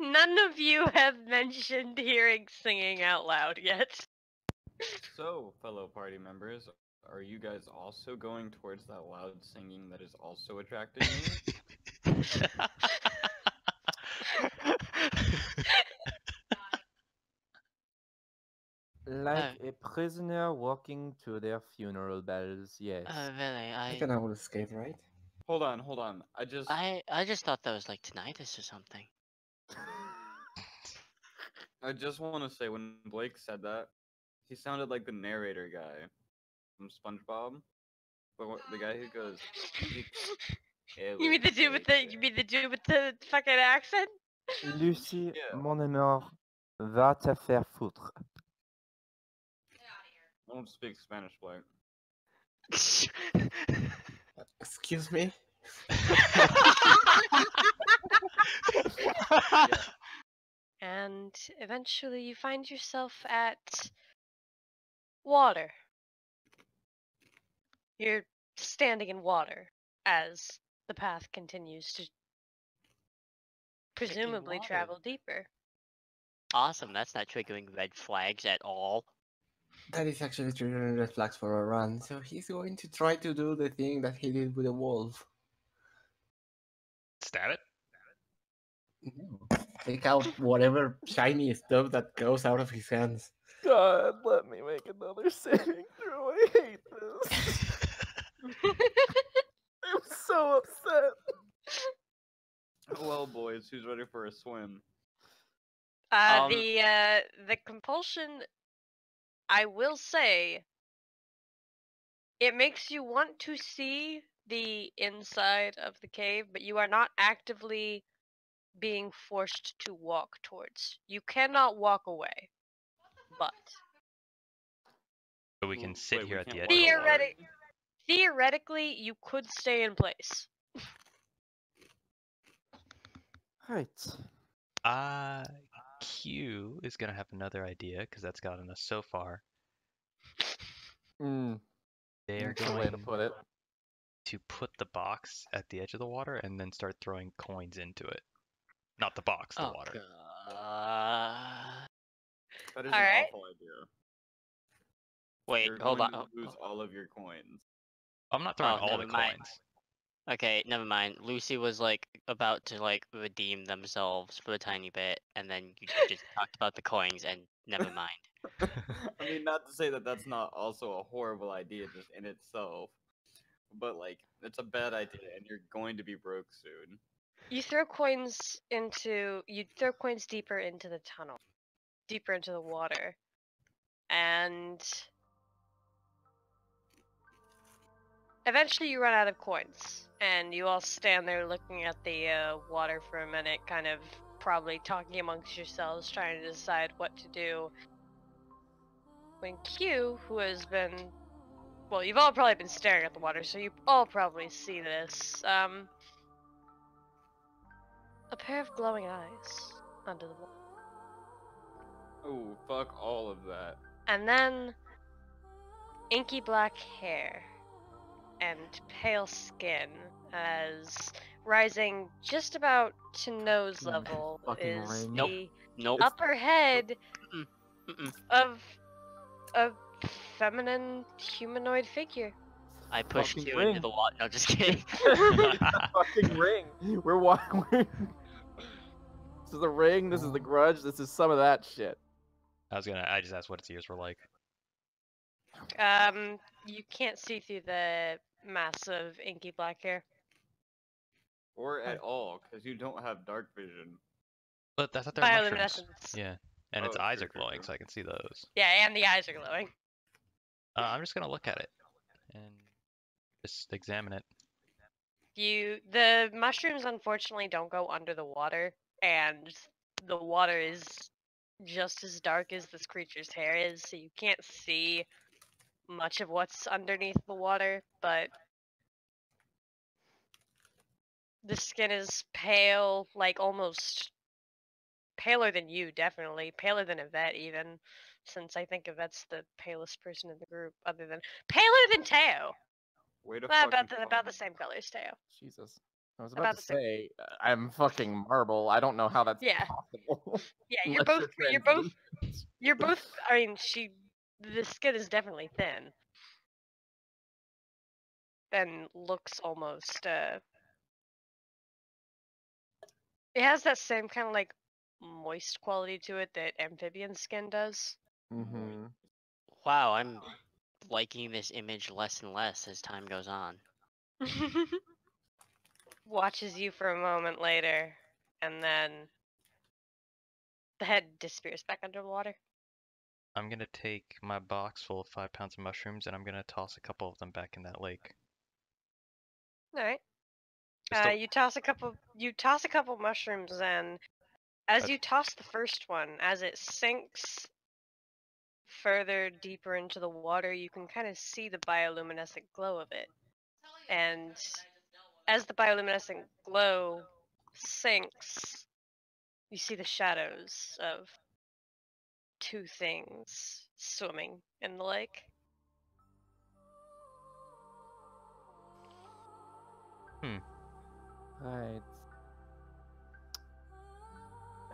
S1: None of you have mentioned hearing singing out loud yet.
S5: So, fellow party members, are you guys also going towards that loud singing that is also attracting me?
S3: Like a prisoner walking to their funeral bells, yes.
S2: uh, really,
S6: I
S2: I,
S6: can all escape, right?
S5: hold on, hold on. I just
S2: I, I just thought that was like tinnitus or something.
S5: I just want to say when Blake said that, he sounded like the narrator guy from SpongeBob. But what, the guy who goes,
S1: You mean the dude with the you mean the dude with the fucking accent?
S3: Lucie,
S5: Yeah.
S3: mon amour, va te faire foutre.
S5: I don't speak Spanish, Blake.
S6: Uh, Excuse me?
S1: and eventually you find yourself at water. You're standing in water as the path continues to presumably travel deeper.
S2: awesome, that's not triggering red flags at all.
S6: That is actually triggering red flags for a run, so he's going to try to do the thing that he did with the wolf.
S4: Stab it?
S6: Take out whatever shiny stuff that goes out of his hands.
S3: God, let me make another saving throw. I hate this. I'm so upset.
S5: well, boys, who's ready for a swim?
S1: Uh,
S2: Um,
S1: the uh, the compulsion, I will say, it makes you want to see the inside of the cave, but you are not actively being forced to walk towards. You cannot walk away, but
S4: So we can sit
S5: wait,
S4: here at the
S5: can't
S4: edge.
S5: walk
S4: of the water.
S5: away?
S1: Theoretic- theoretically, you could stay in place.
S3: Alright.
S4: Uh Q is gonna have another idea because that's gotten us so far.
S3: Mm,
S4: They are
S3: that's a way to put it.
S4: to put the box at the edge of the water and then start throwing coins into it. Not the box, the
S2: oh,
S4: water.
S2: God.
S5: That is
S1: Alright.
S5: an awful idea.
S2: Wait,
S5: You're
S2: hold
S5: going
S2: on.
S5: to
S2: oh,
S5: lose all of your coins.
S4: I'm not throwing
S2: Oh,
S4: all the
S2: mind.
S4: coins.
S2: Okay, never mind. Lucy was like about to like redeem themselves for a tiny bit, and then you just talked about the coins, and never mind.
S5: I mean, not to say that that's not also a horrible idea just in itself, but like, it's a bad idea, and you're going to be broke soon.
S1: You throw coins into you throw coins deeper into the tunnel, deeper into the water, and eventually you run out of coins, and you all stand there looking at the uh, water for a minute, kind of probably talking amongst yourselves, trying to decide what to do. When Q, who has been, well, you've all probably been staring at the water, so you all probably see this. Um, a pair of glowing eyes under the water.
S5: Oh, fuck all of that.
S1: And then inky black hair and pale skin as rising just about to nose
S3: Mm,
S1: level is
S3: ring.
S1: The
S2: Nope.
S1: upper head
S2: Mm-mm.
S1: of a feminine humanoid figure.
S2: I pushed
S3: Fucking
S2: you
S3: ring.
S2: into the water. No, just kidding.
S3: fucking ring. We're walking. This is the ring. This is the grudge. This is some of that shit.
S4: I was gonna. I just asked what its ears were like.
S1: Um, you can't see through the massive inky black hair.
S5: Or at all, because you don't have dark vision.
S4: But I thought they were mushrooms. Yeah, and its
S5: Oh,
S4: eyes are glowing,
S5: true.
S4: so I can see those.
S1: Yeah, and the eyes are glowing.
S4: Uh, I'm just gonna look at it and just examine it.
S1: You the mushrooms unfortunately don't go under the water, and the water is just as dark as this creature's hair is, so you can't see much of what's underneath the water, but the skin is pale, like almost paler than you, definitely. Paler than Yvette even, since I think Yvette's the palest person in the group, other than paler than Teo.
S5: Wait a
S1: Well, about the, about the same color as Teo.
S3: Jesus. I was
S1: About
S3: about, to say uh, I'm fucking marble. I don't know how that's
S1: Yeah.
S3: possible.
S1: Yeah, you're both you're both you're both I mean she the skin is definitely thin. And looks almost uh it has that same kind of like moist quality to it that amphibian skin does.
S3: Mhm.
S2: wow, I'm liking this image less and less as time goes on.
S1: Watches you for a moment later and then the head disappears back underwater.
S4: I'm gonna take my box full of five pounds of mushrooms and I'm gonna toss a couple of them back in that lake.
S1: Alright.
S4: Just
S1: Uh, you toss a couple. You toss a couple mushrooms, and as
S4: Okay.
S1: you toss the first one, as it sinks further deeper into the water, you can kind of see the bioluminescent glow of it. And as the bioluminescent glow sinks, you see the shadows of two things swimming in the lake. Hmm.
S3: Right.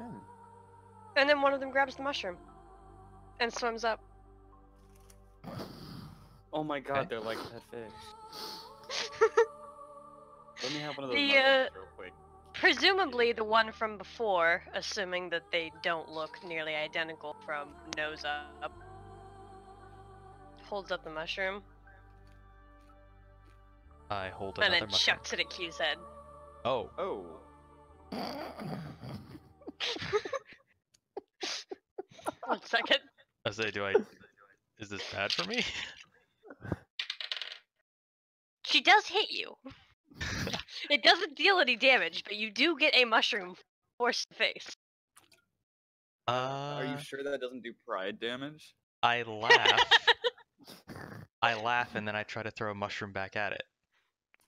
S3: And
S1: And then one of them grabs the mushroom and swims up.
S5: Oh my god,
S4: Okay.
S5: they're like that fish. Let me have one of those
S1: The,
S5: mushrooms
S1: uh,
S5: real quick.
S1: Presumably the one from before, assuming that they don't look nearly identical from nose up. Holds up the mushroom
S4: I hold another and
S1: then
S4: mushroom.
S1: chucks it at Q's head.
S4: Oh,
S5: Oh,
S1: One second.
S4: I say, do I? Is this bad for me?
S1: She does hit you. It doesn't deal any damage, but you do get a mushroom forced to face.
S4: Uh,
S5: are you sure that doesn't do pride damage?
S4: I laugh. I laugh and then I try to throw a mushroom back at it.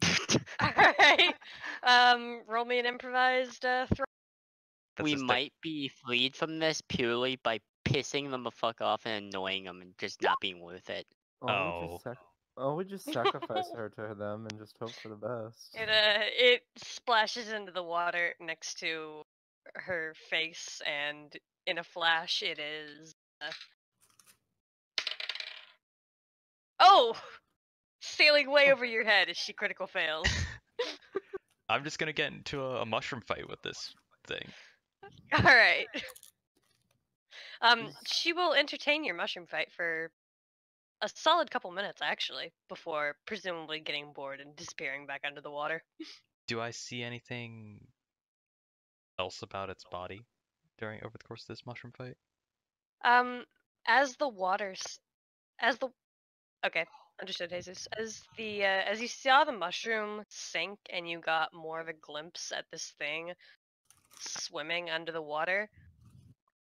S1: Alright. Um, roll me an improvised uh, throw.
S4: That's
S2: we might be freed from this purely by pissing them the fuck off and annoying them and just not being worth it.
S3: oh,
S4: Oh.
S3: Just sac- oh, we just sacrifice her to them and just hope for the best.
S1: It uh, it splashes into the water next to her face, and in a flash, it is. Uh... Oh, sailing way over your head as she critical fails.
S4: I'm just gonna get into a, a mushroom fight with this thing.
S1: All right. Um, she will entertain your mushroom fight for a solid couple minutes, actually, before presumably getting bored and disappearing back under the water.
S4: Do I see anything else about its body during over the course of this mushroom fight?
S1: Um, as the waters, as the, okay, understood, Jesus. As the, uh, as you saw the mushroom sink and you got more of a glimpse at this thing swimming under the water,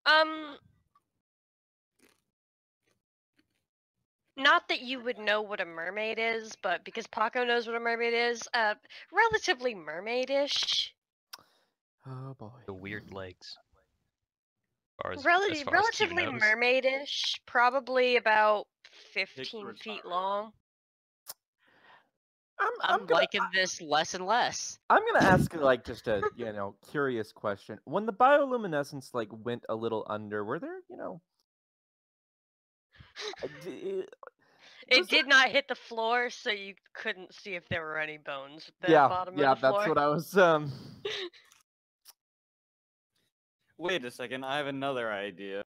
S1: um, not that you would know what a mermaid is, but because Paco knows what a mermaid is, uh, relatively mermaidish.
S3: Oh boy.
S4: The weird legs. Or as,
S1: Rel-
S4: as far as
S1: relatively mermaidish, probably about 15 feet
S5: retire.
S1: long.
S3: I'm,
S2: I'm,
S3: gonna,
S2: liking this less and less.
S3: I'm gonna ask like just a you know curious question. When the bioluminescence like went a little under, were there you know? D-
S1: It
S3: Was
S1: did not hit the floor, so you couldn't see if there were any bones at the
S3: yeah,
S1: bottom
S3: yeah,
S1: of the floor.
S3: Yeah, that's what I was. Um,
S5: Wait a second, I have another idea.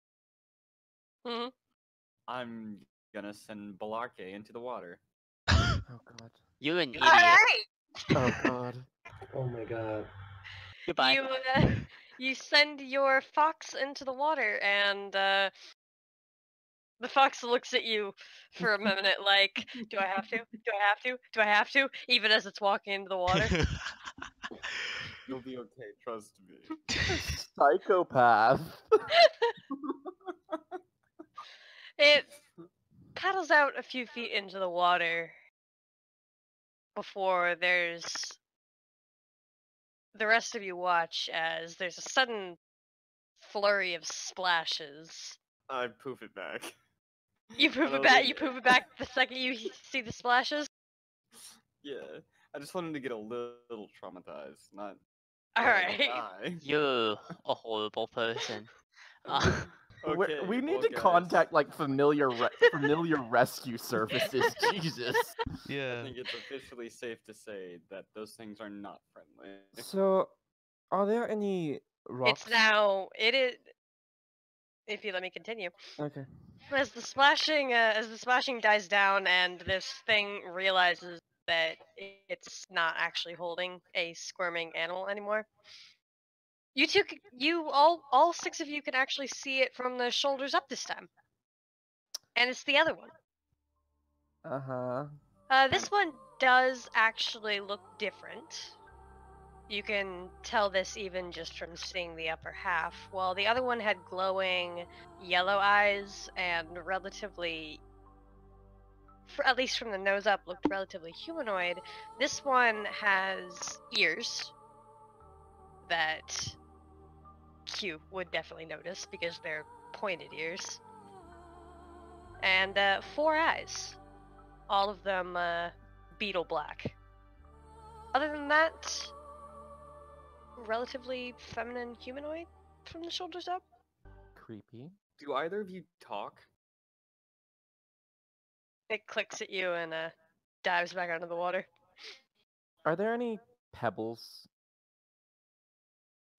S1: Mhm.
S5: I'm gonna send Balake into the water.
S3: oh god.
S2: You're an idiot.
S1: Alright!
S3: Oh god.
S6: Oh my god.
S2: Goodbye.
S1: You uh, you send your fox into the water, and uh, the fox looks at you for a minute, like, "Do I have to? Do I have to? Do I have to?" Even as it's walking into the water.
S5: You'll be okay, trust me.
S3: Psychopath.
S1: It paddles out a few feet into the water before there's the rest of you watch as there's a sudden flurry of splashes.
S5: I poof it back.
S1: You poop it back. You poop it back the second you see the splashes.
S5: Yeah, I just want him to get a little, little traumatized, not.
S1: All
S5: not
S1: right.
S5: die.
S2: You're a horrible person. Uh,
S3: We're-
S5: Okay,
S3: we need
S5: well,
S3: to
S5: guys,
S3: contact like familiar re- familiar rescue services. Jesus.
S4: Yeah.
S5: I think it's officially safe to say that those things are not friendly.
S3: So, are there any rocks?
S1: It's now. It is. If you let me continue,
S3: Okay.
S1: as the splashing, uh, as the splashing dies down, and this thing realizes that it's not actually holding a squirming animal anymore. You two, c- you all, all six of you can actually see it from the shoulders up this time, and it's the other one.
S3: Uh huh.
S1: Uh, this one does actually look different. You can tell this even just from seeing the upper half. While the other one had glowing yellow eyes and relatively, for, at least from the nose up, looked relatively humanoid. This one has ears that Q would definitely notice because they're pointed ears, and uh, four eyes all of them uh, beetle black. Other than that, relatively feminine humanoid from the shoulders up.
S3: Creepy.
S5: Do either of you talk?
S1: It clicks at you and uh, dives back under the water.
S3: Are there any pebbles?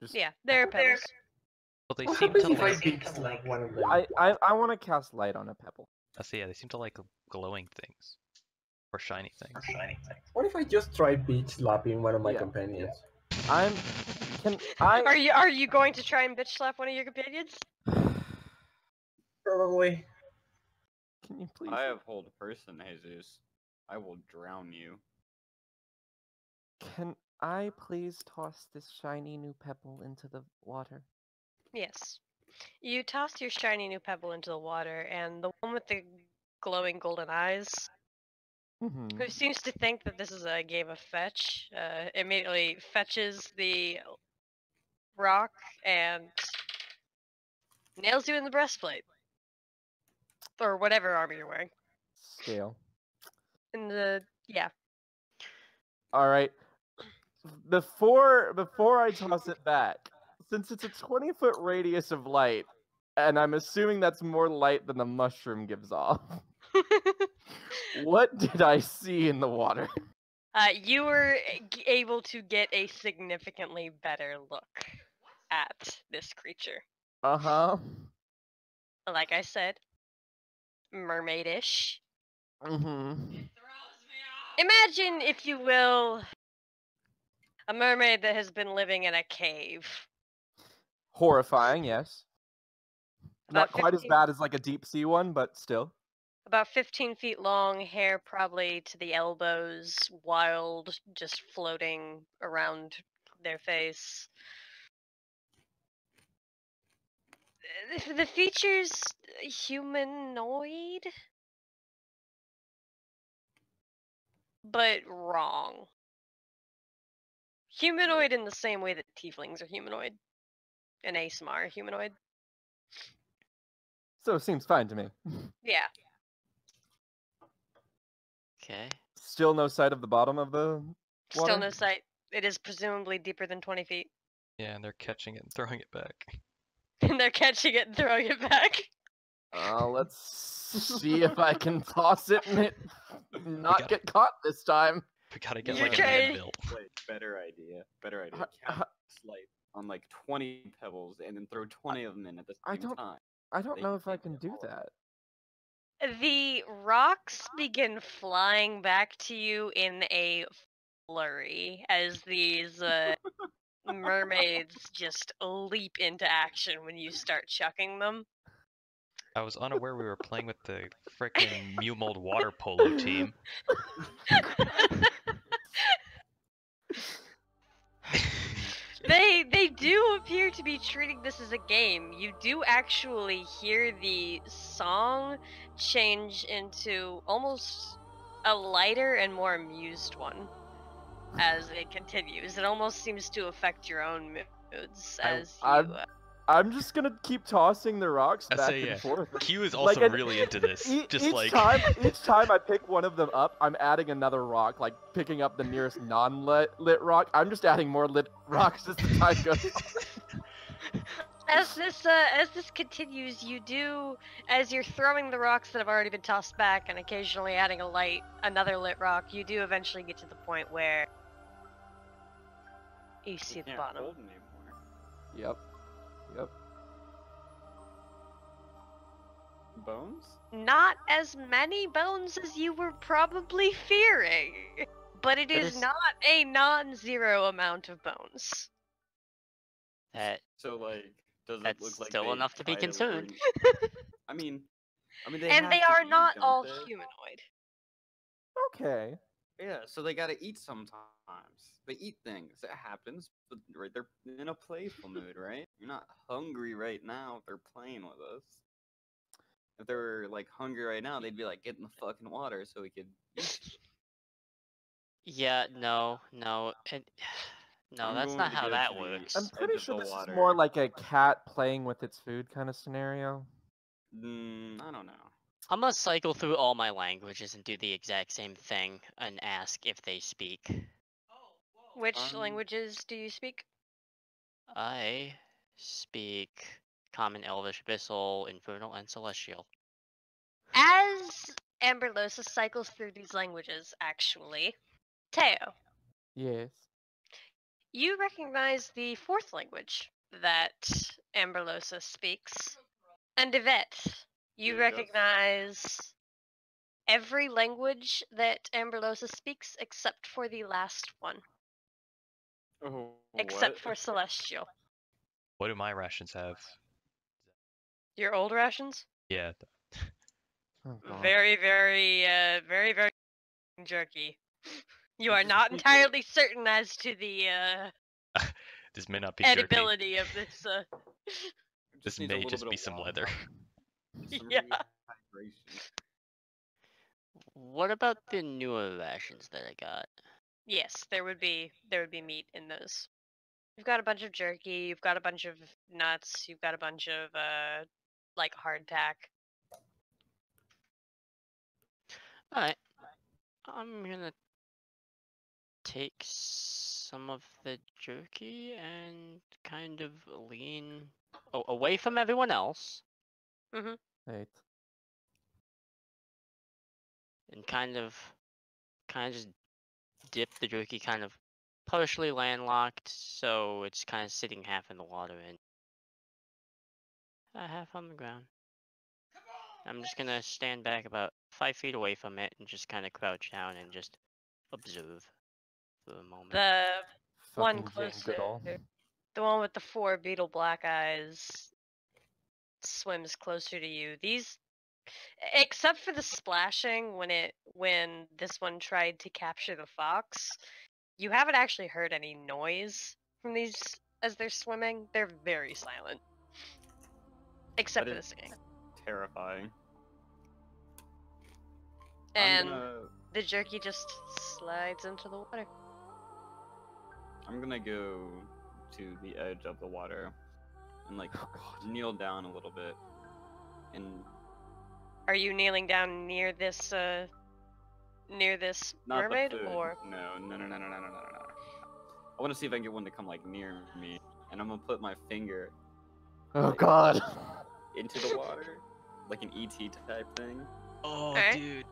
S3: Just,
S1: Yeah, there are pebbles.
S4: Well, they
S6: What
S4: seem to
S6: happens if I
S4: like.
S6: one of them?
S3: I I, I want to cast light on a pebble.
S4: I see. Yeah, they seem to like glowing things or shiny things. Shiny things.
S6: What if I just try beach slapping one of my
S3: Yeah,
S6: companions?
S3: I'm. Can I?
S1: Are you are you going to try and bitch slap one of your companions?
S6: Probably.
S3: Can you please?
S5: I have hold person, Jesus. I will drown you.
S3: Can I please toss this shiny new pebble into the water?
S1: Yes. You toss your shiny new pebble into the water, and the one with the glowing golden eyes
S3: Mm-hmm.
S1: who seems to think that this is a game of fetch, uh, immediately fetches the rock and nails you in the breastplate. Or whatever armor you're wearing.
S3: Scale.
S1: In the yeah.
S3: All right. Before before I toss it back, since it's a twenty foot radius of light, and I'm assuming that's more light than the mushroom gives off. what did I see in the water?
S1: uh, you were g- able to get a significantly better look at this creature.
S3: Uh huh.
S1: Like I said, mermaidish.
S3: Mm-hmm.
S1: Imagine, if you will, a mermaid that has been living in a cave.
S3: Horrifying, yes. Not
S1: About
S3: quite as bad as like a deep sea one, but still.
S1: About 15 feet long, hair probably to the elbows, wild, just floating around their face. Uh, The features uh, humanoid, but wrong. Humanoid in the same way that tieflings are humanoid, and aasimar humanoid.
S3: So it seems fine to me.
S1: Yeah.
S2: Okay.
S3: Still no sight of the bottom of the
S1: Still no sight. It is presumably deeper than 20 feet.
S4: Yeah, and they're catching it and throwing it back.
S1: And they're catching it and throwing it back.
S3: Uh, let's see if I can toss it and it not
S4: got-
S3: get caught this time.
S4: We gotta get
S1: You're
S4: like
S1: trying-
S4: a man.
S5: Wait, better idea. Better idea.
S3: H-
S5: Cast light on like 20 pebbles and then throw 20 of them in at the same I
S3: don't-
S5: time.
S3: I don't
S5: They-
S3: know if I can do that.
S1: The rocks begin flying back to you in a flurry as these uh, mermaids just leap into action when you start chucking them.
S4: I was unaware we were playing with the freaking Mew Mold water polo team.
S1: they they do appear to be treating this as a game. You do actually hear the song change into almost a lighter and more amused one as it continues. It almost seems to affect your own moods as you.
S3: I'm-
S1: uh,
S3: I'm just gonna keep tossing the rocks
S4: I
S3: back
S4: say,
S3: and
S4: yeah.
S3: forth.
S4: Q is also
S3: an-
S4: really into this.
S3: E-
S4: Just
S3: each
S4: like
S3: time, each time I pick one of them up, I'm adding another rock, like picking up the nearest non-lit lit rock. I'm just adding more lit rocks as the time goes. on.
S1: as this uh, as this continues, you do as you're throwing the rocks that have already been tossed back and occasionally adding a light, another lit rock. You do eventually get to the point where you see
S5: You
S1: the
S5: can't
S1: bottom.
S5: hold anymore.
S3: Yep. Yep.
S5: Bones?
S1: Not as many bones as you were probably fearing, but it
S2: It
S1: is
S2: is-
S1: not a non-zero amount of bones.
S2: That
S5: So like, does
S2: That's
S5: it look like
S2: still enough to be
S5: try
S2: concerned.
S5: I mean, I mean, they
S1: and they are
S5: eat,
S1: not all
S5: they?
S1: humanoid.
S3: Okay.
S5: Yeah, so they gotta eat sometimes. They eat things. It happens, but right, they're in a playful mood, right? You're not hungry right now. They're playing with us. If they were like hungry right now, they'd be like, "Get in the fucking water so we could."
S2: yeah, no, no, it, no,
S5: I'm
S2: that's not how that works.
S3: I'm pretty sure this
S5: water.
S3: is more like a cat playing with its food kind of scenario.
S5: Mm, I don't know.
S2: I'm gonna cycle through all my languages and do the exact same thing and ask if they speak.
S1: Which
S5: Um,
S1: languages do you speak?
S2: I speak Common, Elvish, Abyssal, Infernal, and Celestial.
S1: As Amberlosa cycles through these languages, actually, Teo,
S3: Yes.
S1: you recognize the fourth language that Amberlosa speaks. And Yvette, you
S5: Yeah, it does.
S1: recognize every language that Amberlosa speaks except for the last one,
S5: Oh,
S1: except
S5: what?
S1: for Celestial.
S4: what do my rations have?
S1: Your old rations?
S4: Yeah,
S3: Oh,
S1: Very, very, uh, very, very jerky. You are not entirely certain as to the uh,
S4: this may not be jerky.
S1: edibility of this. Uh,
S4: This
S5: needs
S4: may just be some
S5: water.
S4: leather.
S5: Some
S1: Yeah.
S2: What about the newer rations that I got?
S1: Yes, there would be there would be meat in those. You've got a bunch of jerky. You've got a bunch of nuts. You've got a bunch of uh, like hardtack.
S2: Alright. I'm gonna take some of the jerky and kind of lean oh, away from everyone else
S3: Wait.
S2: and kind of kind of just dip the jerky kind of partially landlocked so it's kind of sitting half in the water and uh, half on the ground. I'm just gonna stand back about five feet away from it and just kind of crouch down and just observe for a moment.
S1: The one
S3: Fucking Jane
S1: closer, the one with the four beetle black eyes, swims closer to you. These, except for the splashing when it when this one tried to capture the fox, you haven't actually heard any noise from these as they're swimming. They're very silent, except for the singing.
S5: Terrifying.
S1: And
S5: gonna,
S1: the jerky just slides into the water.
S5: I'm gonna go to the edge of the water and like
S3: Oh,
S5: kneel down a little bit and
S1: Are you kneeling down near this uh near this
S5: Not
S1: mermaid,
S5: the food.
S1: or
S5: no, no, no, no, no, no, no, no, no, no. I want to see if I can get one to come like near me, and I'm gonna put my finger
S3: Oh god.
S5: into the water, like an ET type thing.
S4: Oh,
S1: Alright.
S4: dude.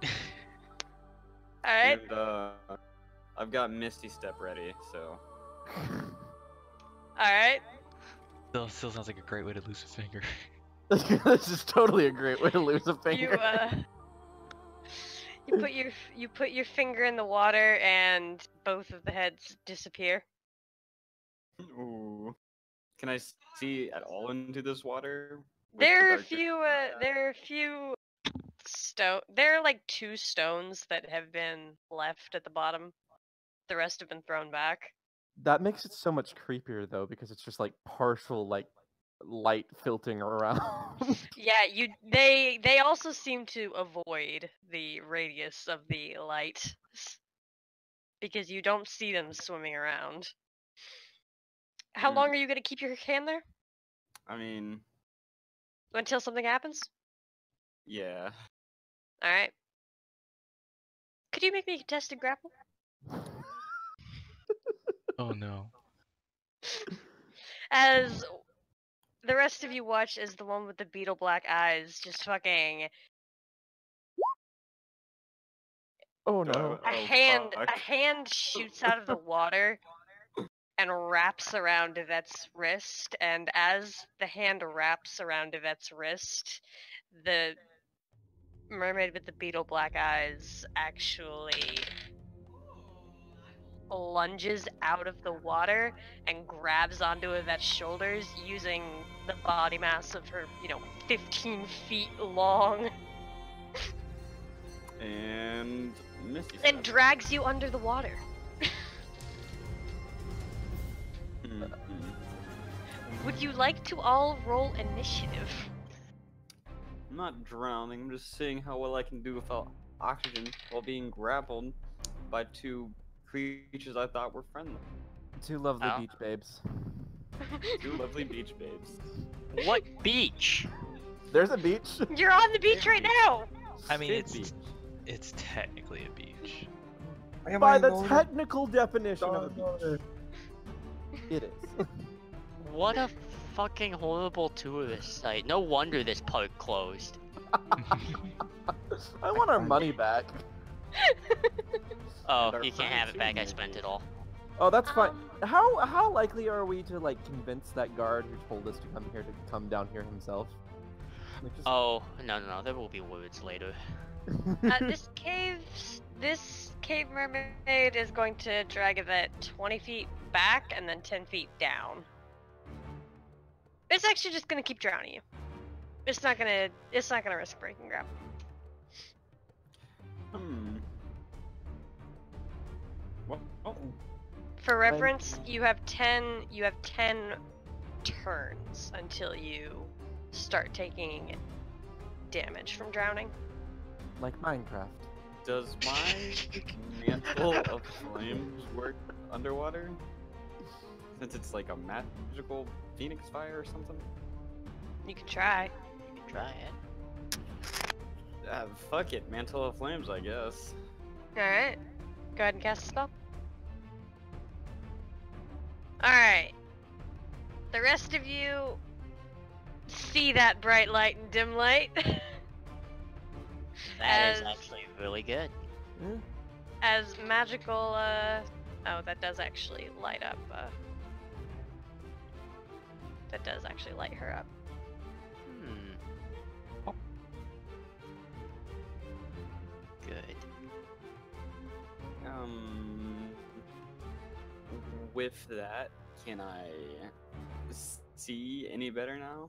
S1: all right?
S5: And uh, I've got Misty Step ready, so
S1: All right.
S4: still, still sounds like a great way to lose a finger.
S3: this is totally a great way to lose a finger.
S1: You uh, you put your you put your finger in the water, and both of the heads disappear.
S5: Ooh. Can I see at all into this water?
S1: There are a few. Uh, there are a few stone. There are like two stones that have been left at the bottom. The rest have been thrown back.
S3: That makes it so much creepier though, because it's just like partial like light filtering around.
S1: Yeah, you. They they also seem to avoid the radius of the light because you don't see them swimming around. How
S5: Hmm.
S1: long are you gonna keep your hand there
S5: I mean,
S1: until something happens?
S5: yeah.
S1: All right. Could you make me a contested grapple?
S4: Oh no.
S1: As the rest of you watch as the one with the beetle black eyes just fucking
S3: oh no.
S1: a
S5: Oh,
S1: hand
S5: fuck.
S1: a hand shoots out of the water and wraps around Yvette's wrist and as the hand wraps around Yvette's wrist the mermaid with the beetle black eyes actually lunges out of the water and grabs onto Yvette's shoulders using the body mass of her, you know, 15 feet long
S5: And Misty
S1: and drags you under the water.
S5: Mhm.
S1: Would you like to all roll initiative?
S5: I'm not drowning. I'm just seeing how well I can do without oxygen while being grappled by two creatures I thought were friendly.
S3: Two lovely
S2: Oh.
S3: beach babes.
S5: Two lovely beach babes.
S2: What beach?
S3: There's a beach.
S1: You're on the beach right now.
S4: I mean,
S5: State
S4: it's
S5: beach.
S4: it's technically a beach.
S6: Am
S3: By
S6: I
S3: the
S6: alone?
S3: technical definition of a beach. It is.
S2: What a fucking horrible tourist site. No wonder this park closed.
S3: I want our money back.
S2: Oh, you can't have it
S5: furniture
S2: back. I spent it all.
S3: Oh, that's fine.
S1: Um,
S3: How how likely are we to like convince that guard who told us to come here to come down here himself? Like, just-
S2: Oh, no, no, no. There will be words later.
S1: Uh, this cave, this cave mermaid is going to drag it 20 feet back and then 10 feet down. It's actually just gonna keep drowning you. It's not gonna. It's not gonna risk breaking grab.
S5: Hmm. Well, oh,
S1: For reference, you have 10. You have 10 turns until you start taking damage from drowning.
S3: like Minecraft.
S5: does my mantle of flames work underwater? Since it's like a magical phoenix fire or something?
S1: You can try.
S2: You can try it.
S5: Uh, fuck it, mantle of flames, I guess.
S1: All right. Go ahead and cast a spell. All right. The rest of you see that bright light and dim light
S2: That is
S1: As-
S2: actually really good.
S1: as magical. Uh, oh, that does actually light up. Uh, that does actually light her up.
S2: Hmm. Good.
S5: Um, with that, can I see any better now?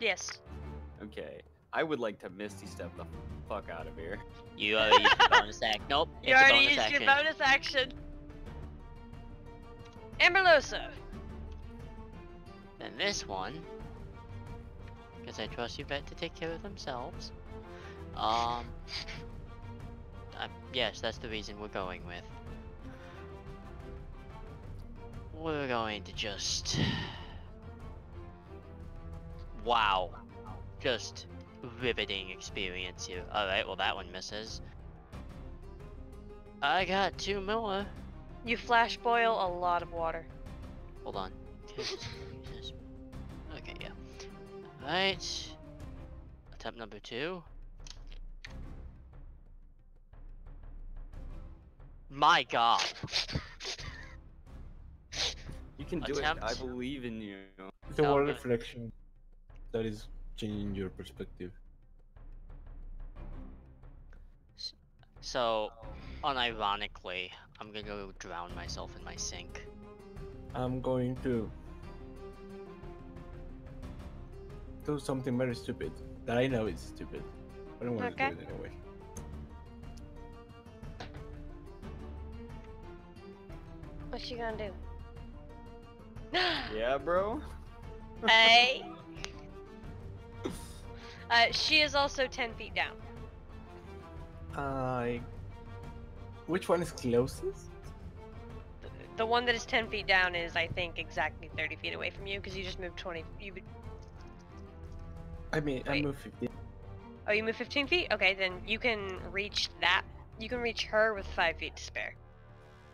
S1: Yes.
S5: Okay, I would like to Misty Step the fuck out of here.
S2: You already used your bonus action. Nope.
S1: You
S2: it's a
S1: already
S2: bonus
S1: used
S2: action.
S1: your bonus action. Amberlosa.
S2: Then this one, because I trust Yvette to take care of themselves. Um. I, yes, that's the reason we're going with. We're going to just. Wow. Just riveting experience here. Alright, well that one misses. I got two more.
S1: You flash boil a lot of water.
S2: Hold on. Okay, yeah. Alright. Attempt number two. My god.
S5: You can do
S2: Attempt.
S5: it. I believe in you.
S6: It's a word reflection that is changing your perspective.
S2: So, unironically, I'm gonna go drown myself in my sink.
S6: I'm going to do something very stupid that I know is stupid, but I'm going
S1: Okay.
S6: to do it anyway.
S1: What you gonna do?
S5: Yeah, bro.
S1: hey. Uh, she is also ten feet down.
S6: I. Which one is closest?
S1: The- The one that is ten feet down is, I think, exactly thirty feet away from you because you just moved twenty. You
S6: I mean, I moved 15.
S1: oh, you moved fifteen feet. Okay, then you can reach that. You can reach her with five feet to spare.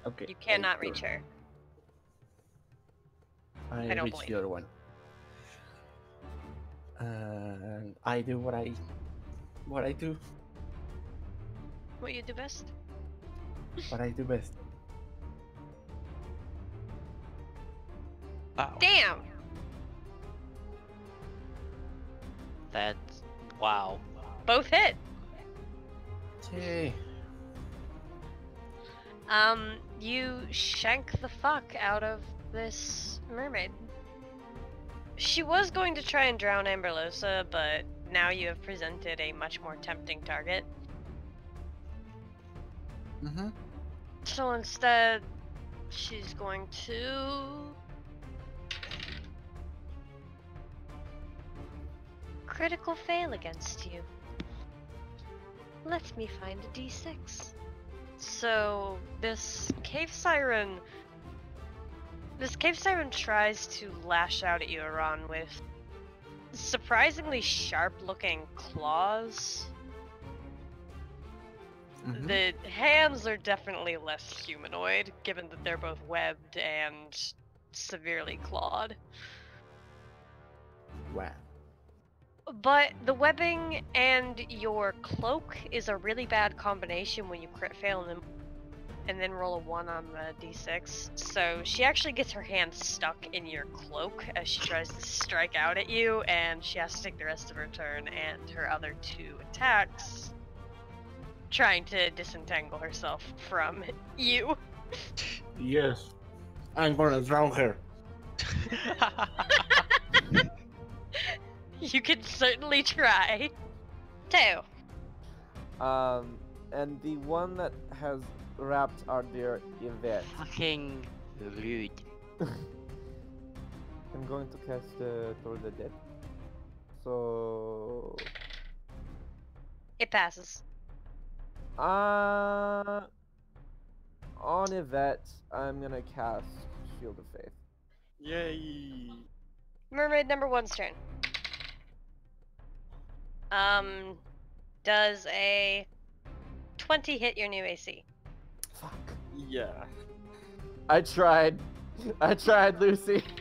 S6: Okay.
S1: You cannot
S6: I-
S1: reach her.
S6: I,
S1: I don't
S6: reached
S1: believe
S6: the other one. And I do what I. What I do.
S1: What you do best?
S6: What I do best.
S4: Wow.
S1: Damn.
S2: That's. wow.
S1: Both hit.
S6: Yay.
S1: Um, you shank the fuck out of this mermaid. She was going to try and drown Amberlosa, but now you have presented a much more tempting target.
S6: Mm-hmm.
S1: So instead, she's going to. Critical fail against you. Let me find a d6. So, this cave siren. This cave siren tries to lash out at you, Iran, with surprisingly sharp looking claws.
S6: Mhm.
S1: The hands are definitely less humanoid, given that they're both webbed and severely clawed.
S6: Wow.
S1: But the webbing and your cloak is a really bad combination when you crit fail and then, and then roll a 1 on the d6. So she actually gets her hand stuck in your cloak as she tries to strike out at you, and she has to take the rest of her turn and her other two attacks trying to disentangle herself from you.
S6: Yes. I'm gonna drown her.
S1: You can certainly try. Two.
S3: Um, and the one that has wrapped our dear Yvette.
S2: Fucking rude.
S3: I'm going to cast uh, Toll the Dead. So,
S1: It passes.
S3: uh, on Yvette, I'm gonna cast Shield of Faith.
S5: Yay!
S1: Mermaid number one's turn. Um, does a 20 hit your new AC?
S3: Fuck.
S5: Yeah.
S3: I tried. I tried, Lucy.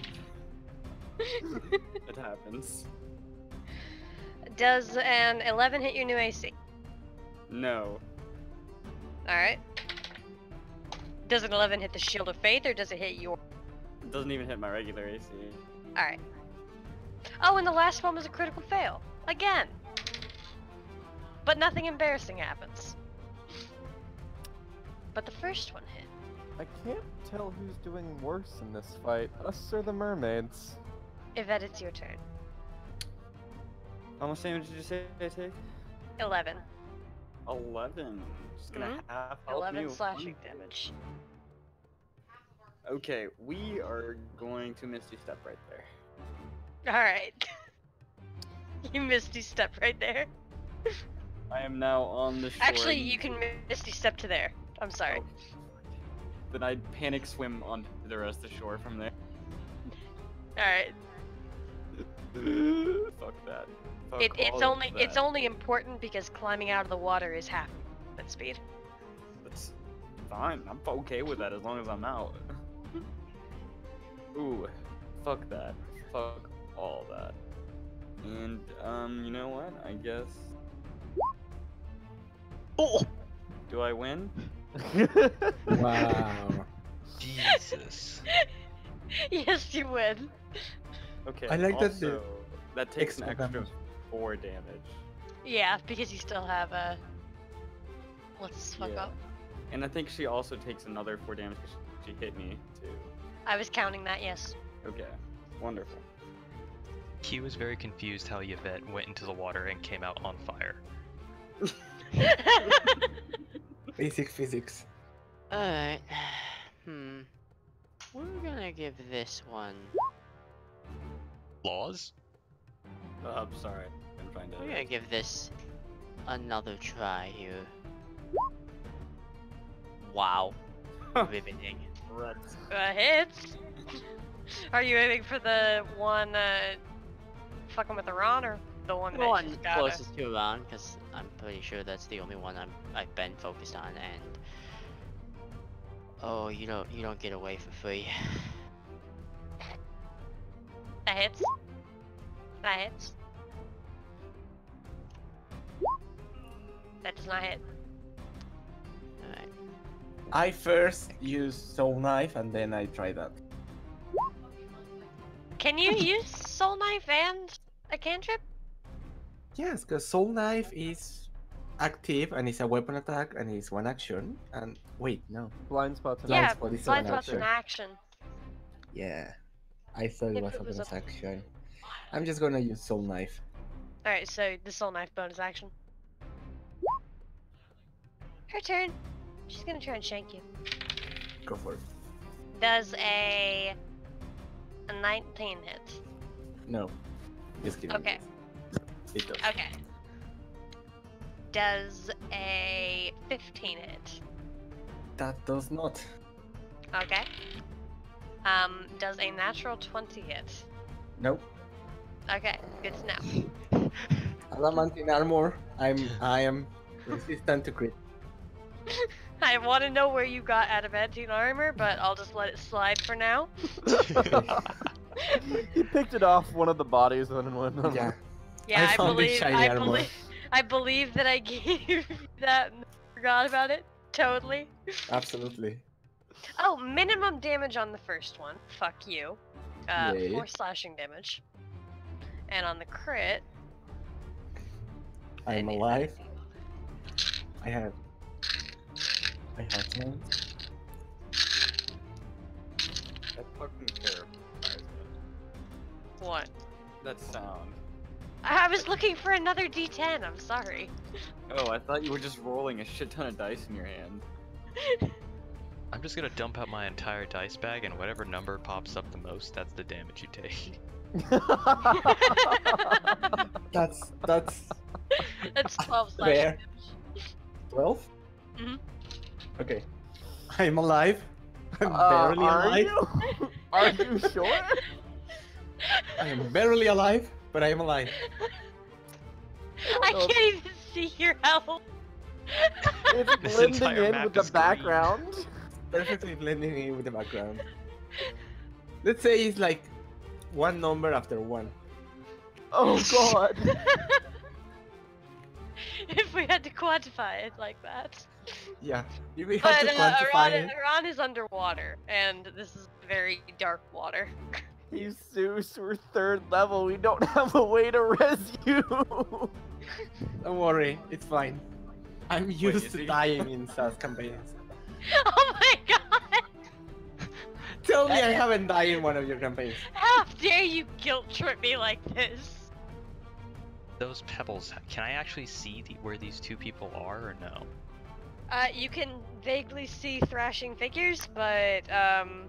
S5: It happens.
S1: Does an 11 hit your new AC?
S5: No.
S1: Alright. Does an 11 hit the Shield of Faith or does it hit your.
S5: It doesn't even hit my regular AC.
S1: Alright. Oh, and the last one was a critical fail. Again. But nothing embarrassing happens. But the first one hit.
S3: I can't tell who's doing worse in this fight, us or the mermaids.
S1: Yvette, it's your turn.
S5: How much damage did you say I take?
S1: 11.
S5: 11. Just gonna
S1: mm-hmm.
S5: half help
S1: 11
S5: me with
S1: slashing
S5: one.
S1: damage.
S5: Okay, we are going to Misty Step right there.
S1: Alright. you Misty Step right there.
S5: I am now on the shore.
S1: Actually, you can Misty Step to there. I'm sorry.
S5: Oh. Then I'd panic swim on the rest of the shore from there.
S1: Alright.
S5: Fuck that. Fuck
S1: It, it's
S5: all of
S1: only it's only important because climbing out of the water is half movement speed.
S5: That's fine. I'm okay with that as long as I'm out. Ooh, fuck that. Fuck all that. And um, you know what? I guess.
S4: Oh,
S5: Do I win?
S6: Wow.
S4: Jesus.
S1: yes, you would.
S5: Okay.
S6: I like that the
S5: also, that takes an
S6: extra
S5: extra
S6: damage.
S5: four damage.
S1: Yeah, because you still have a. Let's fuck
S5: Yeah.
S1: up.
S5: And I think she also takes another four damage because she hit me too.
S1: I was counting that. Yes.
S5: Okay, wonderful.
S4: He was very confused how Yvette went into the water and came out on fire.
S6: Basic physics.
S2: Alright. Hmm. We're gonna give this one.
S4: Laws?
S5: Uh, I'm sorry. I'm trying to.
S2: We're gonna give this another try here. Wow. Riveting.
S5: Wrecked.
S1: uh, hits. Are you aiming for the one uh, fucking with Iran or the one
S2: The one closest to around, because I'm pretty sure that's the only one I'm I've been focused on, and oh, you don't you don't get away for free.
S1: That hits. That hits. That does not hit.
S2: Alright.
S6: I first use soul knife and then I try that.
S1: Can you use Soul Knife and a cantrip?
S6: Yes, because soul knife is active and it's a weapon attack and it's one action. And wait, no.
S3: Blind spot's an
S6: Blind
S1: yeah,
S6: spot is
S1: blind
S6: an
S1: spot's an action.
S6: Yeah. I thought
S1: If
S6: it was
S1: it
S6: a
S1: was
S6: bonus
S1: a-
S6: action. I'm just gonna use soul knife.
S1: Alright, so the Soul Knife bonus action. Her turn. She's gonna try and shank you.
S6: Go for it.
S1: Does a a 19 hit?
S6: No. Just kidding.
S1: Okay.
S6: It does.
S1: Okay. Does a 15 hit?
S6: That does not.
S1: Okay. Um, does a natural 20 hit?
S6: Nope.
S1: Okay, good to know.
S6: Adamantine armor. I'm I am resistant to crit.
S1: I want to know where you got adamantine armor, but I'll just let it slide for now.
S3: he picked it off one of the bodies and went.
S6: Yeah.
S1: Yeah, I,
S6: found the
S1: believe.
S6: shiny
S1: I
S6: armor.
S1: believe. I believe that I gave you that and forgot about it. Totally.
S6: Absolutely.
S1: Oh, minimum damage on the first one. Fuck you. Uh,
S6: Yay.
S1: four slashing damage. And on the crit,
S6: I'm alive. I have I have ten.
S5: That fucking terrifies me.
S1: what?
S5: That sound.
S1: I was looking for another D10. I'm sorry.
S5: Oh, I thought you were just rolling a shit ton of dice in your hand.
S4: I'm just gonna dump out my entire dice bag, and whatever number pops up the most, that's the damage you take.
S6: That's that's
S1: That's 12 slashing
S6: Where?
S1: damage.
S6: twelve?
S1: Mhm.
S6: Okay. I'm alive. I'm
S3: Uh,
S6: barely
S3: are
S6: alive.
S3: you? Are you sure?
S6: I am barely alive, but I am alive.
S1: I
S3: Oh.
S1: can't even see your health.
S3: It's
S4: This
S3: blending in with the
S4: green.
S3: background.
S6: Perfectly blending in with the background. Let's say it's like one number after one.
S3: Oh god.
S1: if we had to quantify it like that.
S6: Yeah. You will have
S1: But
S6: to
S1: uh,
S6: quantify
S1: Iran,
S6: it.
S1: Iran is underwater, and this is very dark water.
S3: He's Zeus, we're third level. We don't have a way to res you.
S6: Don't worry, it's fine. I'm used
S5: is
S6: to
S5: he?
S6: dying in SAS campaigns.
S1: oh my god!
S6: Tell me I haven't died in one of your campaigns.
S1: How dare you guilt trip me like this?
S4: Those pebbles, can I actually see the, where these two people are, or no?
S1: Uh, you can vaguely see thrashing figures, but um,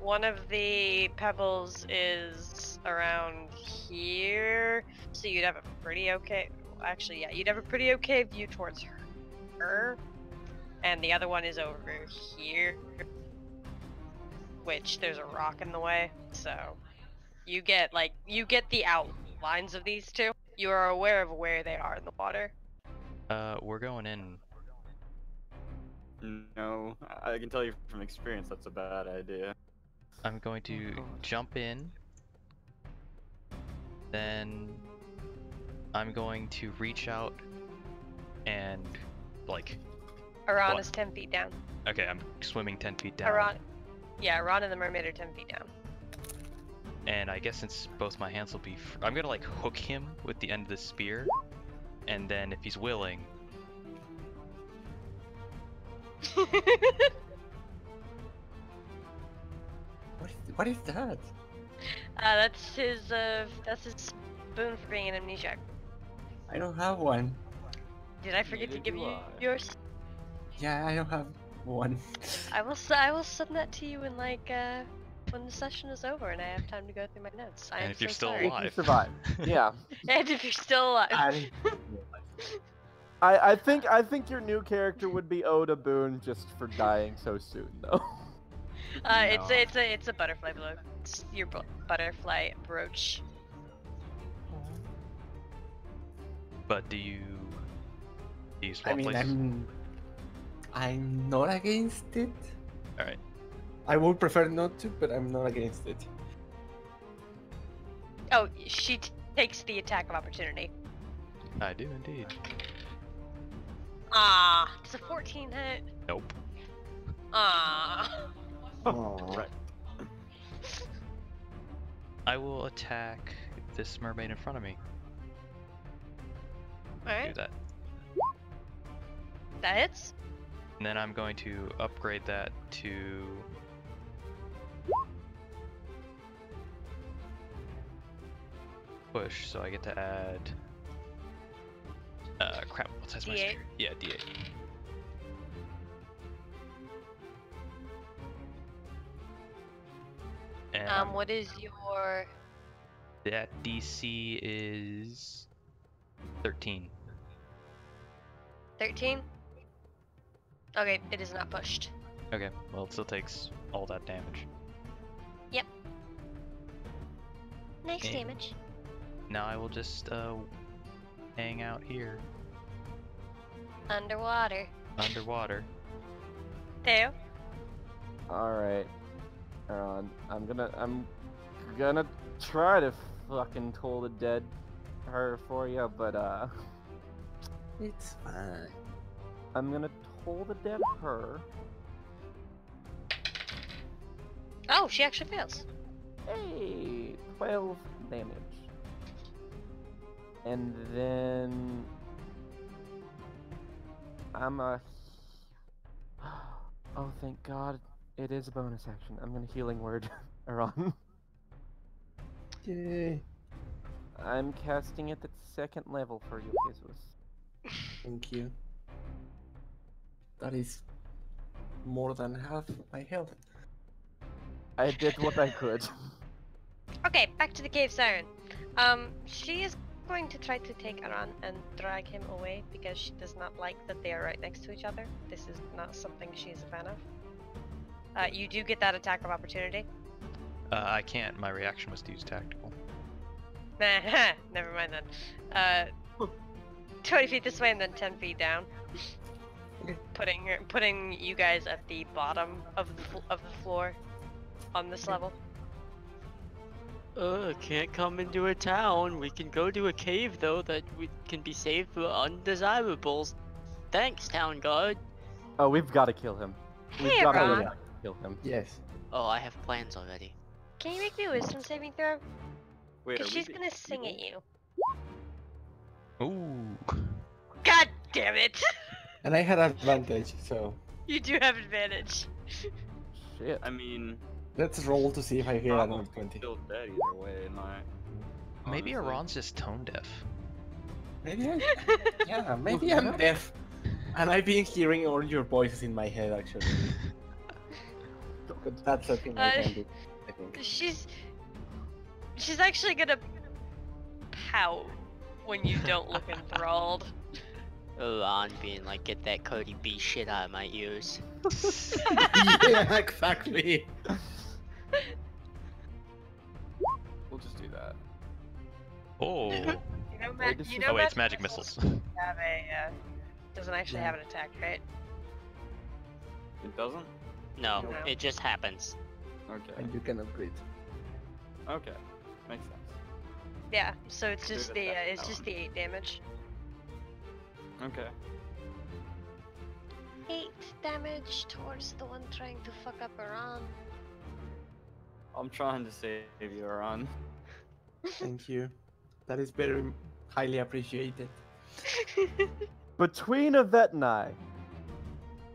S1: one of the pebbles is around here, so you'd have a pretty okay. Actually, yeah, you'd have a pretty okay view towards her, and the other one is over here, which there's a rock in the way, so you get like you get the outlines of these two. You are aware of where they are in the water.
S4: Uh, we're going in.
S5: No, I I can tell you from experience that's a bad idea.
S4: I'm going to oh,
S3: God.
S4: jump in. Then I'm going to reach out and like
S1: Aran
S4: What?
S1: is 10 feet down.
S4: okay, I'm swimming ten feet down.
S1: Aran. Yeah, Aran and the mermaid are 10 feet down.
S4: And I guess since both my hands will be, I'm gonna like hook him with the end of the spear, and then if he's willing,
S6: What is, what is that?
S1: Uh, that's his, uh, that's his spoon for being an amnesiac.
S6: I don't have one.
S1: Did I forget to give you
S5: I.
S1: yours?
S6: Yeah, I don't have one.
S1: I will, s- I will send that to you in like, uh, when the session is over and I have time to go through my notes. I
S4: And
S1: am
S4: if you're
S1: so
S4: still
S1: sorry.
S3: If you
S4: alive.
S3: survive. Yeah.
S1: And if you're still alive.
S6: I,
S3: I, I think I think your new character would be Oda boon just for dying so soon though.
S1: Uh, it's a, it's a, it's a butterfly blow. It's your bu- butterfly brooch.
S4: but do you do you
S6: I
S4: swap
S6: mean,
S4: places?
S6: I'm, I'm not against it.
S4: All right.
S6: I would prefer not to, but I'm not against it.
S1: Oh, she t- takes the attack of opportunity.
S4: I do indeed.
S1: Ah, does a 14 hit?
S4: Nope.
S1: Ah.
S5: Right.
S4: I will attack this mermaid in front of me. Alright. Do
S1: Alright,
S4: that.
S1: that hits.
S4: And then I'm going to upgrade that to push, so I get to add uh crap, what size my
S1: D8.
S4: spear? Yeah, D8. And
S1: Um, what is your.
S4: that DC is 13.
S1: 13? Okay, it is not pushed.
S4: Okay, well it still takes all that damage. Yep.
S1: Nice
S4: Okay.
S1: damage.
S4: Now I will just uh hang out here
S1: Underwater.
S4: underwater.
S1: Theo?
S3: Alright. Aaron, I'm gonna I'm gonna try to fucking toll the dead her for you, but uh
S6: It's fine.
S3: I'm gonna toll the dead her.
S1: Oh, she actually fails.
S3: Hey, 12 damage. And then I'm a. Oh, thank God, it is a bonus action. I'm gonna healing word, Aaron.
S6: Yay.
S3: I'm casting it at second level for you, Jesus.
S6: Thank you. That is more than half my health.
S3: I did what I could.
S1: Okay, back to the cave siren. Um, she is going to try to take Aran and drag him away because she does not like that they are right next to each other. This is not something she is a fan of. Uh, you do get that attack of opportunity.
S4: Uh, I can't. My reaction was to use tactical.
S1: Never mind then. Uh, 20 feet this way and then 10 feet down. Putting putting you guys at the bottom of the fl- of the floor on this level.
S2: Uh, can't come into a town. We can go to a cave though that we can be saved for undesirables. Thanks, town guard.
S3: Oh, we've got to kill him. We've
S1: Hey,
S3: got to
S1: Ron.
S3: Kill him.
S6: Yes.
S2: Oh, I have plans already.
S1: Can you make me a wisdom saving throw?
S5: Wait,
S1: Because she's gonna sing at you.
S4: Ooh.
S1: God damn it!
S6: And I had advantage, so
S1: you do have advantage.
S3: Shit.
S5: I mean,
S6: let's roll to see if I get
S5: probably
S6: another 20.
S5: still dead either way, not.
S4: Maybe
S5: honestly.
S4: Iran's just tone deaf.
S6: Maybe I, yeah, maybe I'm deaf. And I've been hearing all your voices in my head, actually. But that's a thing I can do, I think.
S1: she's she's actually gonna pout when you don't look enthralled.
S2: Ron being like, get that Cardi B shit out of my ears.
S6: yeah, exactly.
S5: We'll just do that.
S4: Oh.
S1: You know, ma- you know
S4: oh wait, it's magic missiles.
S1: Have a uh, doesn't actually
S6: Yeah.
S1: have an attack, right?
S5: It doesn't?
S2: No,
S1: No.
S2: it just happens.
S5: Okay.
S6: And you can upgrade.
S5: Okay. Makes sense.
S1: Yeah. So it's
S5: Good
S1: just the uh, it's just the eight damage.
S5: Okay.
S1: Eight damage towards the one trying to fuck up Iran.
S5: I'm trying to save you, Aran.
S6: Thank you. That is very highly appreciated.
S3: Between Yvette and I,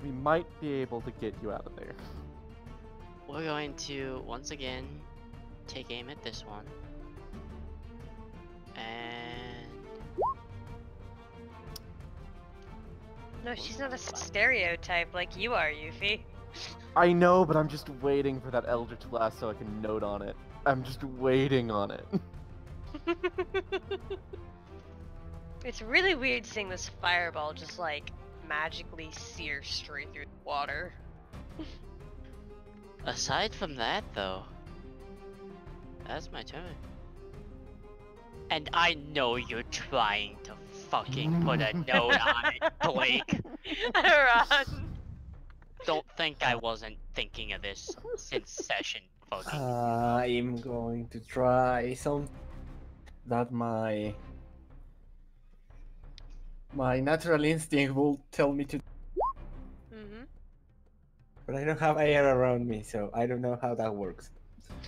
S3: we might be able to get you out of there.
S2: We're going to once again take aim at this one. And
S1: no, she's not a stereotype like you are, Yuffie.
S3: I know, but I'm just waiting for that Eldritch Blast so I can note on it. I'm just waiting on it.
S1: it's really weird seeing this fireball just like magically sear straight through the water.
S2: aside from that though, that's my turn. And I know you're trying to fucking put a note on it, Blake.
S1: Iran.
S2: Don't think I wasn't thinking of this since session fucking.
S6: Uh, I'm going to try some that my my natural instinct will tell me to, Mm
S1: -hmm.
S6: but I don't have air around me, so I don't know how that works.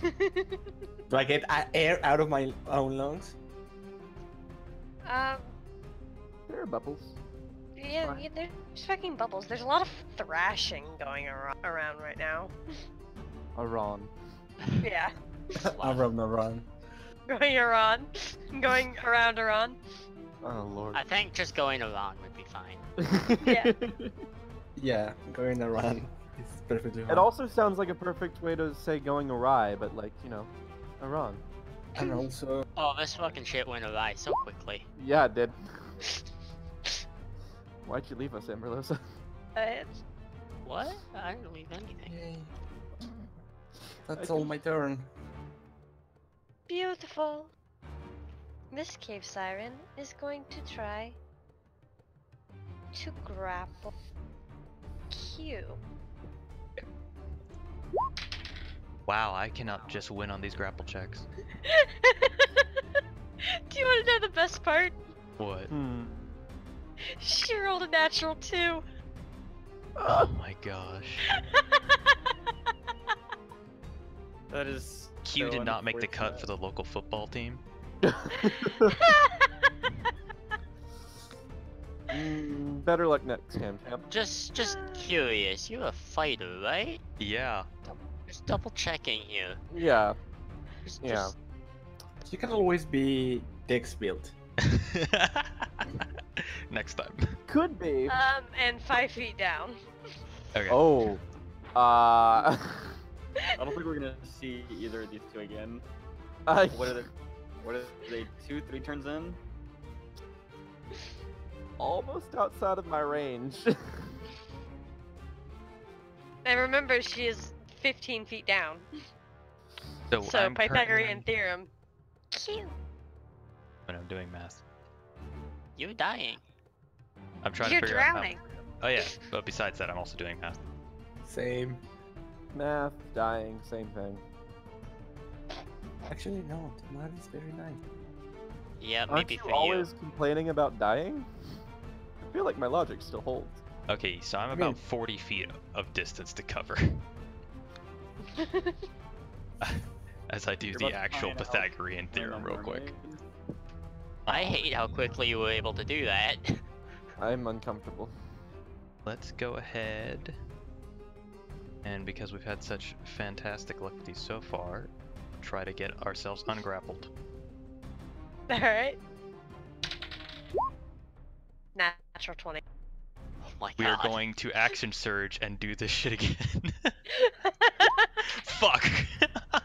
S6: Do I get air out of my own lungs?
S1: um.
S3: There are bubbles.
S1: Yeah, yeah, there's fucking bubbles. There's a lot of thrashing going ar- around right now.
S3: Aron.
S1: Yeah,
S6: around, around.
S1: going around, going around, around.
S3: Oh lord.
S2: I think just going around would be fine.
S1: Yeah.
S6: Yeah, going around is perfectly fine.
S3: it also sounds like a perfect way to say going awry, but like, you know, Aron.
S6: and also
S2: Oh, this fucking shit went awry so quickly.
S3: Yeah, it did. Why'd you leave us, Amberlosa?
S1: Uh,
S2: What? I didn't leave anything.
S6: Yay. That's
S3: I
S6: all my turn.
S1: beautiful. This cave siren is going to try to grapple Q.
S4: Wow, I cannot just win on these grapple checks.
S1: Do you want to know the best part?
S4: What?
S3: Hmm.
S1: She rolled a natural two.
S4: Oh my gosh.
S5: That is.
S4: Q
S5: so
S4: did not make the cut for the local football team.
S3: Mm, better luck next time, champ.
S2: Just, just curious. You're a fighter, right?
S4: Yeah.
S2: Just double checking here.
S3: Yeah.
S2: Just,
S3: Yeah.
S2: just-
S6: You can always be Dex built.
S4: Next time.
S3: Could be.
S1: Um, and five feet down.
S4: Okay.
S3: Oh. Uh.
S5: I don't think we're gonna see either of these two again.
S3: I,
S5: What are they? What are they? Two, three turns in?
S3: almost outside of my range.
S1: And remember, she is 15 feet down.
S4: So,
S1: So
S4: I'm
S1: Pythagorean
S4: currently-
S1: theorem. Q.
S4: When I'm doing math,
S2: you're dying.
S4: I'm trying
S1: You're
S4: to figure out. how-
S1: drowning.
S4: Oh yeah, but besides that, I'm also doing math.
S6: Same.
S3: Math, dying, same thing.
S6: Actually, no. Math is very nice.
S2: Yeah,
S3: Aren't
S2: maybe
S3: you
S2: for
S3: always complaining about dying? I feel like my logic still holds.
S4: Okay, so I'm
S6: I
S4: about
S6: mean-
S4: 40 feet of distance to cover as I do
S5: You're
S4: the actual
S5: find out
S4: Pythagorean theorem real quick.
S2: I hate how quickly you were able to do that.
S3: I'm uncomfortable.
S4: Let's go ahead. And because we've had such fantastic luck with these so far, try to get ourselves ungrappled.
S1: Alright. Natural 20.
S2: Oh my
S4: We
S2: god.
S4: are going to action surge and do this shit again. Fuck!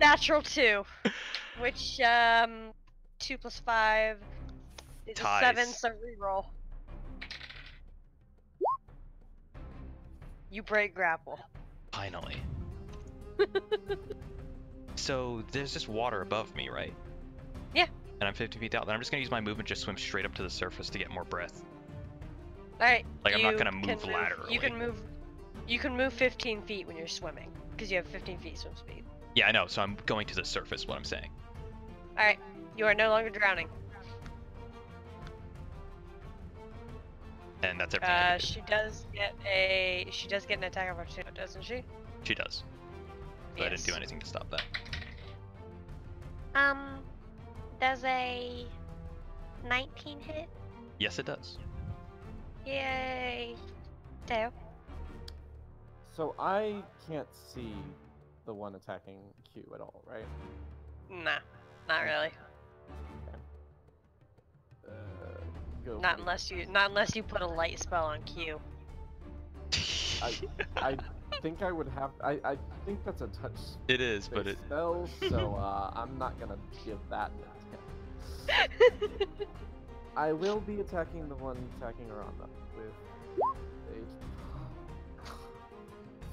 S1: Natural 2. Which, um, 2 plus 5 is a 7,
S4: Ties.
S1: so reroll. You break grapple.
S4: Finally. so there's just water above me, right?
S1: Yeah.
S4: And I'm 50 feet down. Then I'm just gonna use my movement, just swim straight up to the surface to get more breath.
S1: All right.
S4: Like, I'm not gonna
S1: can
S4: move laterally.
S1: You can move. You can move 15 feet when you're swimming because you have 15 feet swim speed.
S4: Yeah, I know. So I'm going to the surface. What I'm saying.
S1: All right. You are no longer drowning.
S4: And that's everything.
S1: Uh, she does get a. She does get an attack of opportunity, doesn't she?
S4: She does. So I didn't do anything to stop that.
S1: Um, does a 19 hit?
S4: Yes, it does.
S1: Yay! Teo.
S3: So I can't see the one attacking Q at all, right?
S1: Nah, not really.
S3: Uh,
S1: Not unless you, not unless you put a light spell on Q.
S3: I, I think I would have. I, I think that's a touch
S4: it is, but it.
S3: spell, so uh, I'm not gonna give that. an. I will be attacking the one attacking Aranda with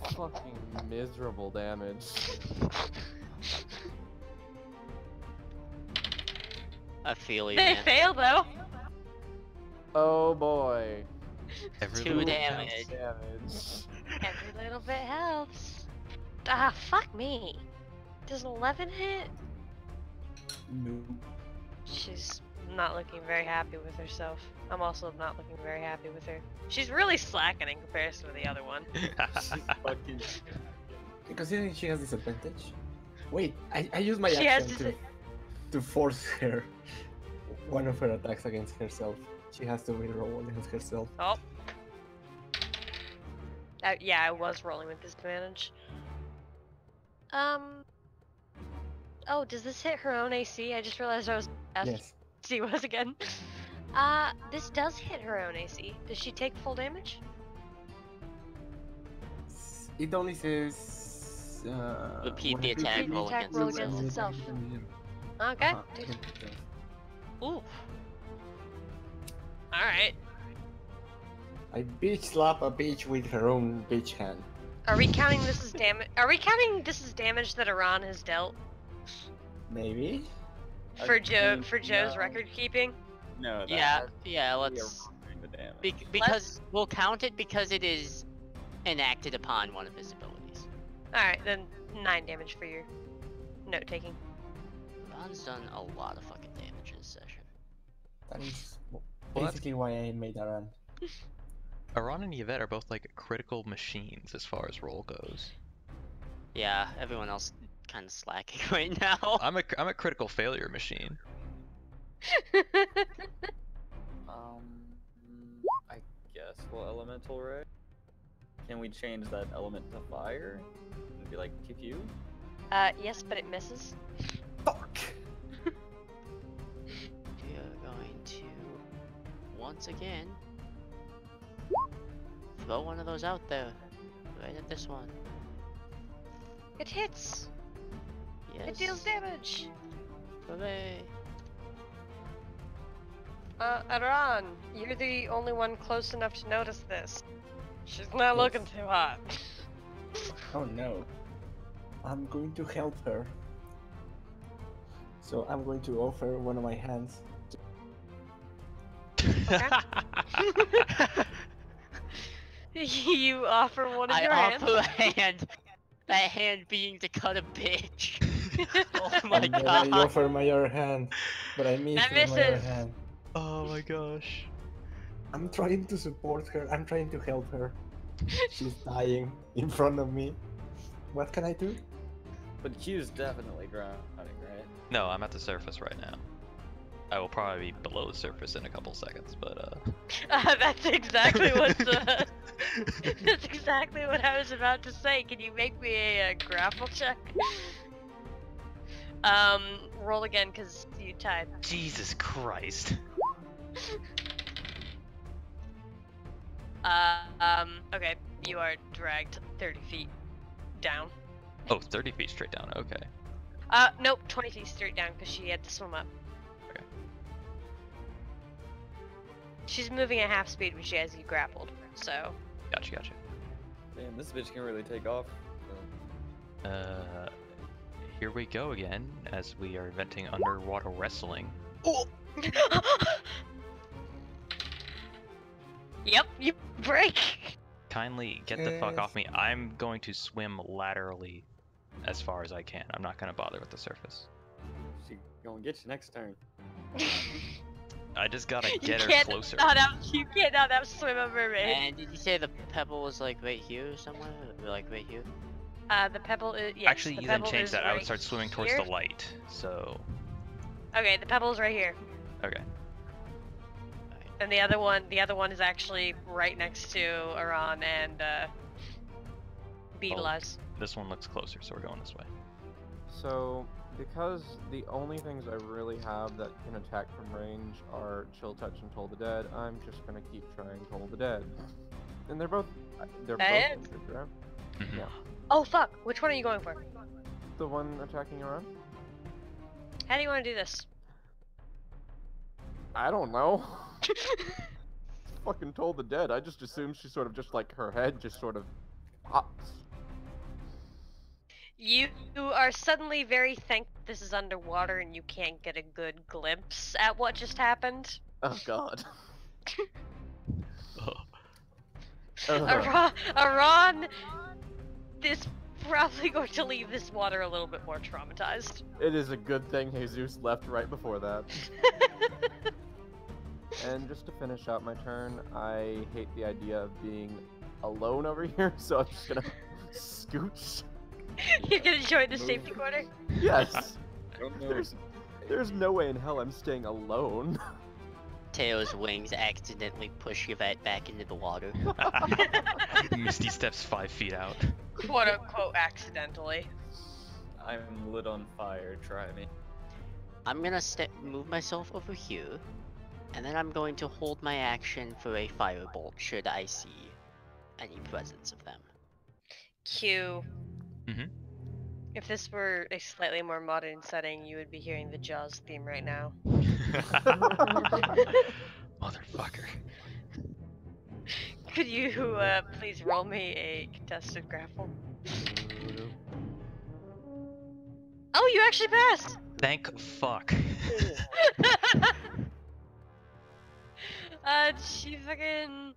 S3: a fucking miserable damage.
S2: I feel you,
S1: they
S2: man.
S1: fail though.
S3: Oh boy.
S4: Every
S2: Two damage.
S3: Damage.
S1: Every little bit helps. Ah, fuck me. Does 11 hit?
S6: No.
S1: She's not looking very happy with herself. I'm also not looking very happy with her. She's really slacking in comparison to the other one.
S5: Fucking.
S6: Considering she has disadvantage. Wait, I, I use my
S1: She has
S6: action to, to force her one of her attacks against herself. She has to reroll against herself.
S1: Oh. Uh, yeah, I was rolling with disadvantage. Um. Oh, does this hit her own AC? I just realized I was asked
S6: Yes.
S1: she was again. Uh, this does hit her own AC. Does she take full damage?
S6: It only says. Uh,
S2: Repeat the attack
S1: Repeat the
S2: roll
S1: attack
S2: against
S1: roll
S2: itself.
S1: against itself. Okay.
S6: it does.
S1: Ooh. Alright.
S6: I bitch slap a bitch with her own bitch hand.
S1: Are we counting this as damage? Are we counting this as damage that Iran has dealt
S6: Maybe?
S5: I
S1: for Joe
S5: mean,
S1: for Joe's
S5: no.
S1: record keeping?
S5: No.
S2: Yeah, yeah, let's.
S5: around the damage.
S2: Be- because we'll count it because it is enacted upon one of his abilities.
S1: Alright, then nine damage for your note taking.
S2: Ron's done a lot of fucking damage in this session.
S6: That is w-
S4: Well, that's-
S6: basically why I made that run.
S4: Aron and Yvette are both like critical machines as far as roll goes.
S2: Yeah, everyone else kind of slacking right now.
S4: I'm a I'm a critical failure machine.
S5: Um, I guess. Well, elemental ray. Can we change that element to fire? Would be like pew pew.
S1: uh, yes, but it misses.
S6: Fuck!
S2: We are going to once again throw one of those out there, right at this one.
S1: It hits.
S2: Yes.
S1: It deals damage.
S2: Hooray!
S1: Uh, Aran, you're the only one close enough to notice this. She's not
S6: Yes.
S1: looking too hot.
S6: Oh no. I'm going to help her. So I'm going to offer one of my hands.
S1: you offer one of
S2: I
S1: your hands.
S2: I offer a hand. That hand being to cut a bitch. oh my
S6: and I offer my other hand. But I missed
S1: That
S6: with my other hand.
S4: oh my gosh.
S6: I'm trying to support her. I'm trying to help her. She's dying in front of me. What can I do?
S5: But Q's definitely drowning, right?
S4: No, I'm at the surface right now. I will probably be below the surface in a couple seconds, but uh.
S1: Uh, that's exactly what the. that's exactly what I was about to say. Can you make me a, uh grapple check? Um, roll again because you tied.
S4: Jesus Christ.
S1: Uh, um, okay, you are dragged 30 feet down.
S4: Oh, 30 feet straight down. Okay.
S1: Uh, nope, 20 feet straight down because she had to swim up. She's moving at half speed when she has you grappled, so.
S4: Gotcha, gotcha.
S5: Damn, this bitch can really take off.
S4: Uh, here we go again, as we are inventing underwater wrestling. Oh!
S1: yep, you break.
S4: Kindly get the fuck off me. I'm going to swim laterally as far as I can. I'm not gonna bother with the surface.
S5: She gonna get you next turn.
S4: I just gotta
S1: you
S4: get her closer.
S1: not out. You can't not out swim a mermaid.
S2: And did you say the pebble was like right here somewhere? Like right here?
S1: Uh, the pebble is yes,
S4: Actually,
S1: the
S4: you then change
S1: is
S4: that. I would start swimming towards
S1: here.
S4: the light. So,
S1: Okay, the pebble's right here,
S4: okay.
S1: and the other one, the other one is actually right next to Iran and uh, Beetle
S4: Oh. This one looks closer, so we're going this way.
S3: So, because the only things I really have that can attack from range are Chill Touch and Toll the Dead, I'm just gonna keep trying Toll the Dead. And they're both, they're
S1: That
S3: both injured, right?
S4: Mhm.
S3: Yeah.
S1: Oh fuck! Which one are you going for?
S3: The one attacking around?
S1: How do you want to do this?
S3: I don't know. Fucking Toll the Dead. I just assume she sort of just like her head just sort of pops.
S1: You are suddenly very thankful this is underwater and you can't get a good glimpse at what just happened.
S3: Oh god. Oh.
S4: Ugh.
S3: Ugh.
S1: Iran, Iran is probably going to leave this water a little bit more traumatized.
S3: It is a good thing Jesus left right before that. And just to finish out my turn, I hate the idea of being alone over here, so I'm just gonna scooch.
S1: You're gonna join the safety corner?
S3: Yes. There's, there's no way in hell I'm staying alone.
S2: Tail's wings accidentally push Yvette back into the water.
S4: Misty steps five feet out.
S1: Quote unquote accidentally.
S5: I'm lit on fire. Try me.
S2: I'm gonna step move myself over here, and then I'm going to hold my action for a firebolt should I see any presence of them.
S1: Q.
S4: Mhm.
S1: If this were a slightly more modern setting, you would be hearing the Jaws theme right now.
S4: Motherfucker.
S1: Could you uh, please roll me a contested grapple? Oh, you actually passed!
S4: Thank fuck.
S1: uh, she fucking.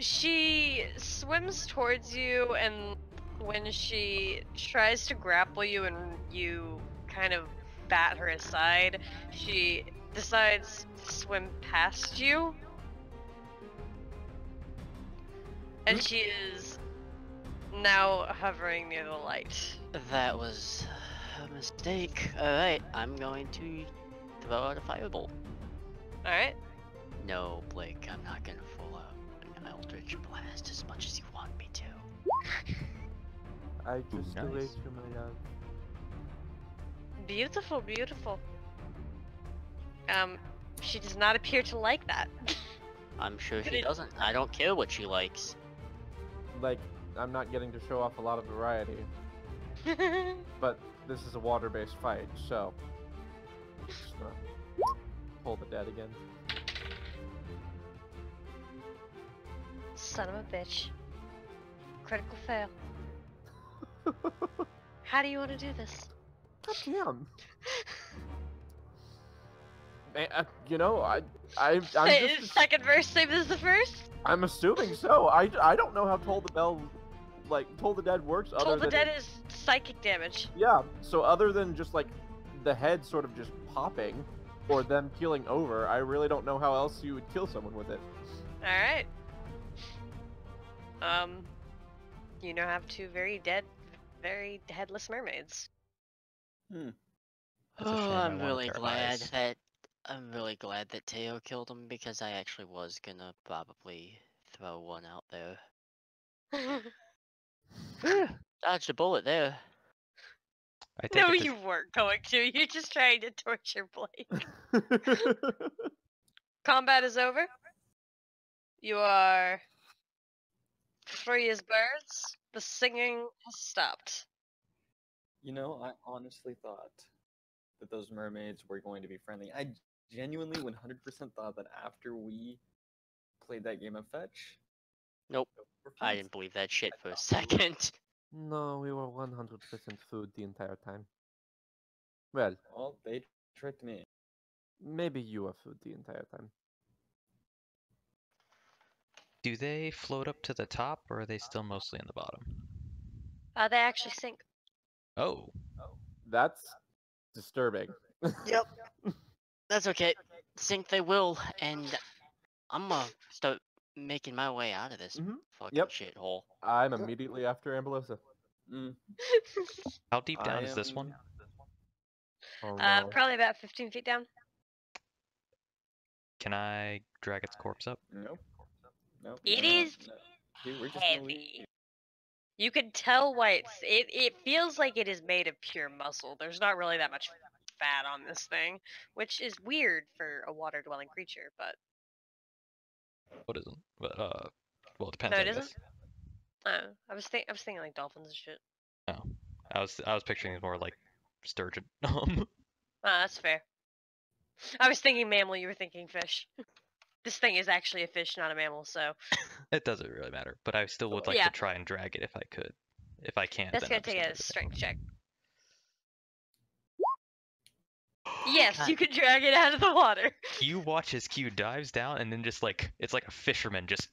S1: She swims towards you, and when she tries to grapple you and you kind of bat her aside, she decides to swim past you. And hmm? she is now hovering near the light.
S2: That was a mistake. Alright, I'm going to throw out a firebolt.
S1: Alright?
S2: No, Blake, I'm not gonna full out an Eldritch Blast as much as you want me to.
S3: I just do way
S4: nice.
S3: too many of.
S1: Beautiful, beautiful. Um, she does not appear to like that.
S2: I'm sure she doesn't. I don't care what she likes.
S3: Like, I'm not getting to show off a lot of variety, but this is a water-based fight, so. Just gonna pull the dead again.
S1: Son of a bitch. Critical fail. How do you want to do this?
S3: God damn. Man, uh, you know, I, I, I'm
S1: Say-
S3: just,
S1: Second verse, same as the first?
S3: I'm assuming so. I, I don't know how Toll the Bell, like Toll the Dead works. Other
S1: Toll the Dead is psychic damage.
S3: Yeah. So other than just like the head sort of just popping, or them keeling over, I really don't know how else you would kill someone with it.
S1: Alright. Um, you now have two very dead, very headless mermaids.
S4: That's a
S2: Oh,
S4: I
S2: I'm really glad
S4: eyes.
S2: that I'm really glad that Teo killed him because I actually was gonna probably throw one out there. Dodged a bullet there.
S4: I
S1: no,
S4: it to-
S1: you weren't going to. You're just trying to torture Blake. Combat is over. You are free as birds. The singing has stopped.
S5: You know, I honestly thought that those mermaids were going to be friendly. I genuinely 100% thought that after we played that game of fetch.
S2: Nope, I didn't believe that shit for a
S5: thought we were-
S2: second.
S3: No, we were 100% food the entire time. Well,
S5: Well, they tricked me.
S3: maybe you were food the entire time.
S4: Do they float up to the top, or are they still mostly in the bottom?
S1: Uh, they actually sink.
S4: Oh,
S3: That's disturbing.
S2: Yep. That's okay. Sink they will, and I'm gonna start making my way out of this
S3: Mhm.
S2: fucking
S3: Yep.
S2: shithole.
S3: I'm immediately after Amberlosa.
S5: Mm.
S4: how deep down
S5: I
S4: is this
S5: am-
S4: one?
S3: Oh
S1: uh,
S3: no.
S1: probably about 15 feet down.
S4: Can I drag its corpse up?
S5: Nope. Nope.
S1: It
S5: no, no,
S1: is
S5: no. Dude, we're just gonna leave
S1: Heavy.
S5: you.
S1: You can tell why it's. It, it feels like it is made of pure muscle. There's not really that much fat on this thing, which is weird for a water dwelling creature, but
S4: What isn't? But uh, well, it depends.
S1: No,
S4: I
S1: it isn't?
S4: guess.
S1: uh, I was think I was thinking like dolphins and shit.
S4: I was I was picturing more like sturgeon.
S1: Ah, that's fair. I was thinking mammal, you were thinking fish. this thing is actually a fish, not a mammal, so
S4: it doesn't really matter, but I still would like
S1: Yeah.
S4: to try and drag it if I could. If I can't,
S1: that's
S4: then
S1: gonna
S4: I'm
S1: take a
S4: gonna
S1: strength check. Yes,
S2: God.
S1: you can drag it out of the water.
S4: You watch as Q dives down and then just like it's like a fisherman just.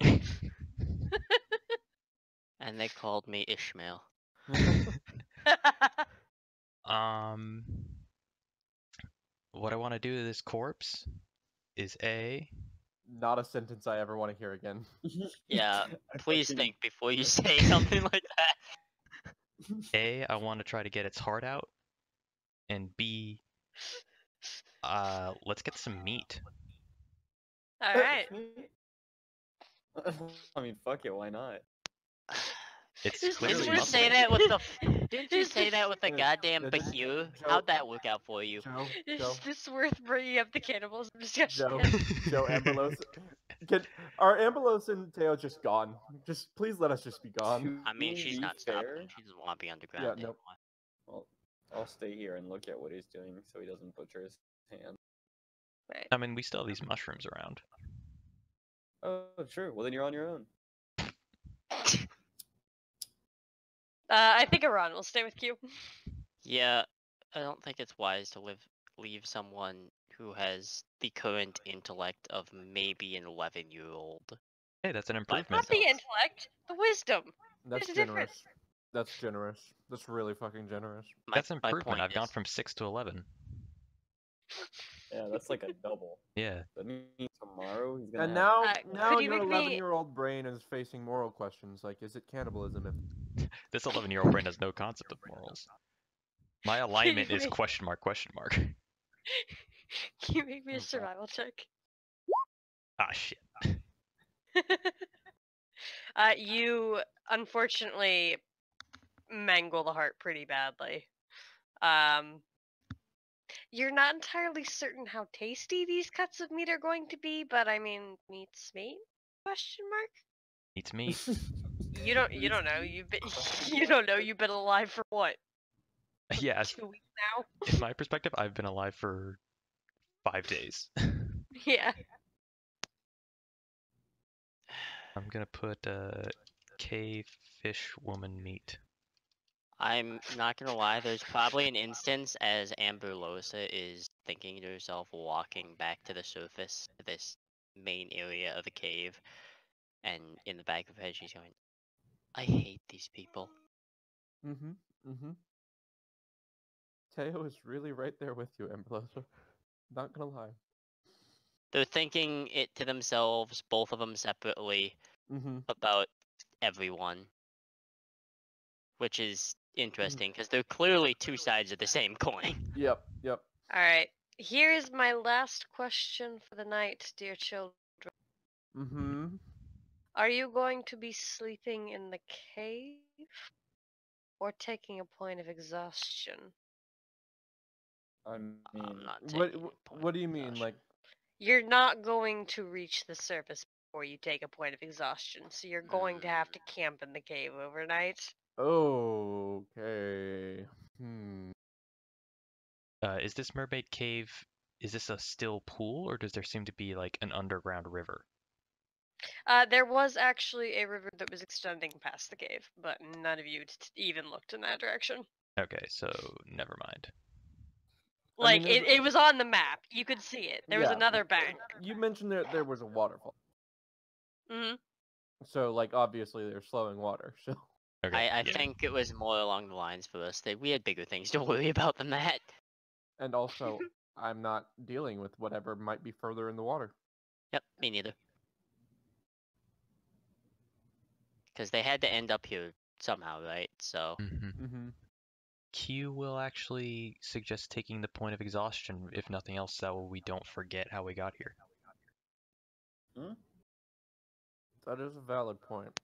S2: And they called me Ishmael.
S4: um, what I want to do to this corpse is a
S3: Not a sentence I ever want to hear again.
S2: Yeah, Please think before you say something like that.
S4: a I want to try to get its heart out, and b uh let's get some meat.
S1: All right.
S5: I mean, fuck it, why not?
S4: It's
S1: Just-
S4: clearly
S2: Didn't you say that with the? F- Didn't you say that with the
S3: Uh,
S2: goddamn
S3: does it-
S2: Bahir? How'd that work out for you?
S3: Joe, Joe,
S1: Is this worth bringing up the cannibals discussion?
S3: Joe,
S1: again?
S3: Joe, Amberlosa. Can, are Amberlosa and Teo just gone? Just please let us just be gone.
S2: I mean, she's not
S5: fair,
S2: stopping. She doesn't want to be underground
S3: Yeah,
S2: anymore.
S3: nope.
S5: Well, I'll stay here and look at what he's doing so he doesn't butcher his hand.
S4: I mean, we still have these mushrooms around.
S5: Oh, true. Well, then you're on your own.
S1: Uh, I think Iran will stay with Q.
S2: Yeah, I don't think it's wise to live leave someone who has the current intellect of maybe an 11 year old.
S4: Hey, that's an improvement.
S1: Not the intellect, the wisdom.
S3: That's
S1: There's
S3: generous. That's generous. That's really fucking generous.
S2: My,
S4: That's
S2: my
S4: improvement. I've gone from six to eleven.
S5: Yeah, that's like a double.
S4: Yeah.
S5: That means tomorrow he's gonna.
S3: And now,
S1: Uh,
S3: now your 11 year old brain is facing moral questions like, is it cannibalism? If
S4: This 11 year old brain has no concept of morals. My alignment is
S1: make-
S4: question mark question mark.
S1: Can you make me a survival check?
S4: ah shit.
S1: uh, you unfortunately mangle the heart pretty badly. Um, you're not entirely certain how tasty these cuts of meat are going to be, but I mean, meat's meat? Question mark.
S4: Meat's meat.
S1: You don't. You don't know. You've been. You don't know. You've been alive for what?
S4: yeah,
S1: Two weeks now.
S4: in my perspective, I've been alive for five days.
S1: Yeah.
S4: I'm gonna put uh, cave fish woman meat.
S2: I'm not gonna lie, there's probably an instance as Amberlosa is thinking to herself, walking back to the surface, to this main area of the cave, and in the back of her head she's going, I hate these people.
S3: Mm-hmm. Mm-hmm. Teo is really right there with you, Amberlosa. Not gonna lie.
S2: They're thinking it to themselves, both of them separately,
S3: Mm-hmm.
S2: about everyone. Which is interesting, because they're clearly two sides of the same coin.
S3: Yep. Yep.
S1: All right. Here is my last question for the night, dear children.
S3: Mm-hmm.
S1: Are you going to be sleeping in the cave or taking a point of exhaustion?
S5: I mean,
S2: I'm not
S3: What
S2: taking a
S3: wh-
S2: point
S3: What do you mean? Like,
S1: You're not going to reach the surface before you take a point of exhaustion, so you're going to have to camp in the cave overnight.
S3: okay. Hmm.
S4: Uh, is this mermaid cave? Is this a still pool, or does there seem to be like an underground river?
S1: Uh, there was actually a river that was extending past the cave, but none of you t- even looked in that direction.
S4: Okay, so never mind.
S3: I
S1: Like
S3: mean,
S1: it,
S3: there's
S1: it was on the map. You could see it. There was
S3: Yeah.
S1: another bank.
S3: You mentioned there there was a waterfall,
S1: hmm
S3: so like obviously there's flowing water. So
S4: Okay.
S2: I, I
S4: yeah.
S2: think it was more along the lines for us that we had bigger things to worry about than that.
S3: and also I'm not dealing with whatever might be further in the water.
S2: Yep, me neither. Because they had to end up here somehow, right? So
S4: Mm-hmm.
S3: Mm-hmm.
S4: Q will actually suggest taking the point of exhaustion, if nothing else, that way we don't forget how we got here. Hmm?
S3: That is a valid point.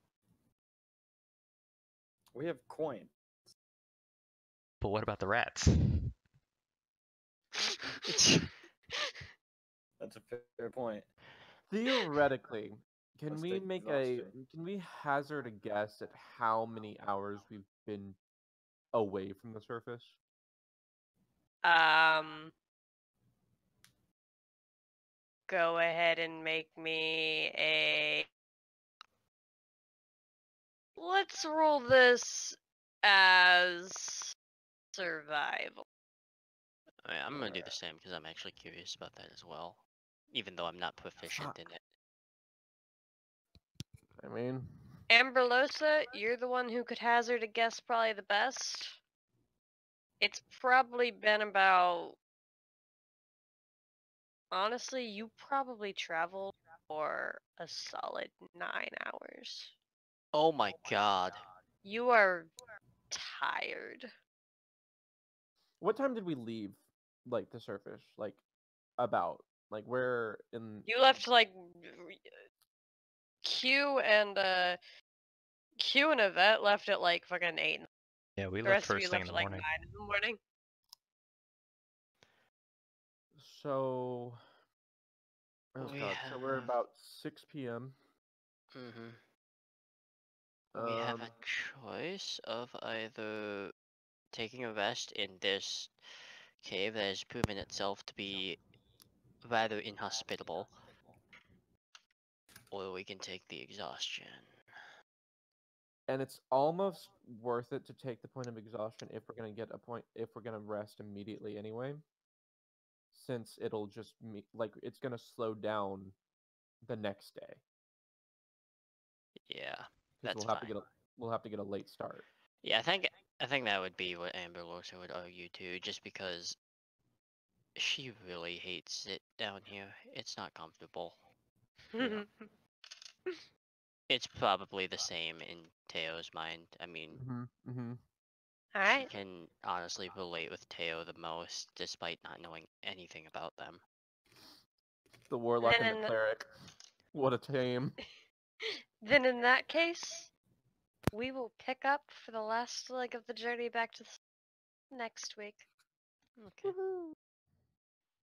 S5: We have coin.
S4: But what about the rats?
S5: That's a fair point.
S3: Theoretically, can
S5: Let's
S3: we
S5: take
S3: make a can we hazard a guess at how many hours we've been away from the surface?
S1: Um. Go ahead and make me a. Let's roll this as survival.
S2: I- I'm gonna do the same because I'm actually curious about that as well. Even though I'm not proficient
S3: Fuck.
S2: in it.
S3: I mean,
S1: Amberlosa, you're the one who could hazard a guess probably the best. It's probably been about. Honestly, you probably traveled for a solid nine hours.
S2: Oh my god.
S1: You are tired.
S3: what time did we leave like the surface? Like about like where in
S1: You left like Q and uh Q and Yvette left at like fucking eight.
S4: Yeah, we
S1: The
S4: left
S1: rest of you
S4: first thing
S1: left
S4: in
S1: at
S4: the
S1: like
S4: morning.
S1: nine in the morning.
S3: so oh
S2: We
S3: god, so we're about six PM.
S2: Mm-hmm. We have
S3: Um,
S2: a choice of either taking a rest in this cave that has proven itself to be rather inhospitable, or we can take the exhaustion.
S3: and it's almost worth it to take the point of exhaustion if we're gonna get a point if we're gonna rest immediately anyway. Since it'll just me like it's gonna slow down the next day.
S2: Yeah. That's
S3: we'll have to
S2: fine.
S3: get a we'll have to get a late start.
S2: Yeah, I think I think that would be what Amberlosa would argue too, just because she really hates it down here. It's not comfortable.
S3: Yeah.
S2: It's probably the same in Teo's mind. I mean,
S3: Mm-hmm. Mm-hmm.
S2: she can honestly relate with Teo the most, despite not knowing anything about them.
S3: The warlock and
S1: then-
S3: the cleric. What a team.
S1: Then in that case, we will pick up for the last leg of the journey back to the next week.
S2: Okay.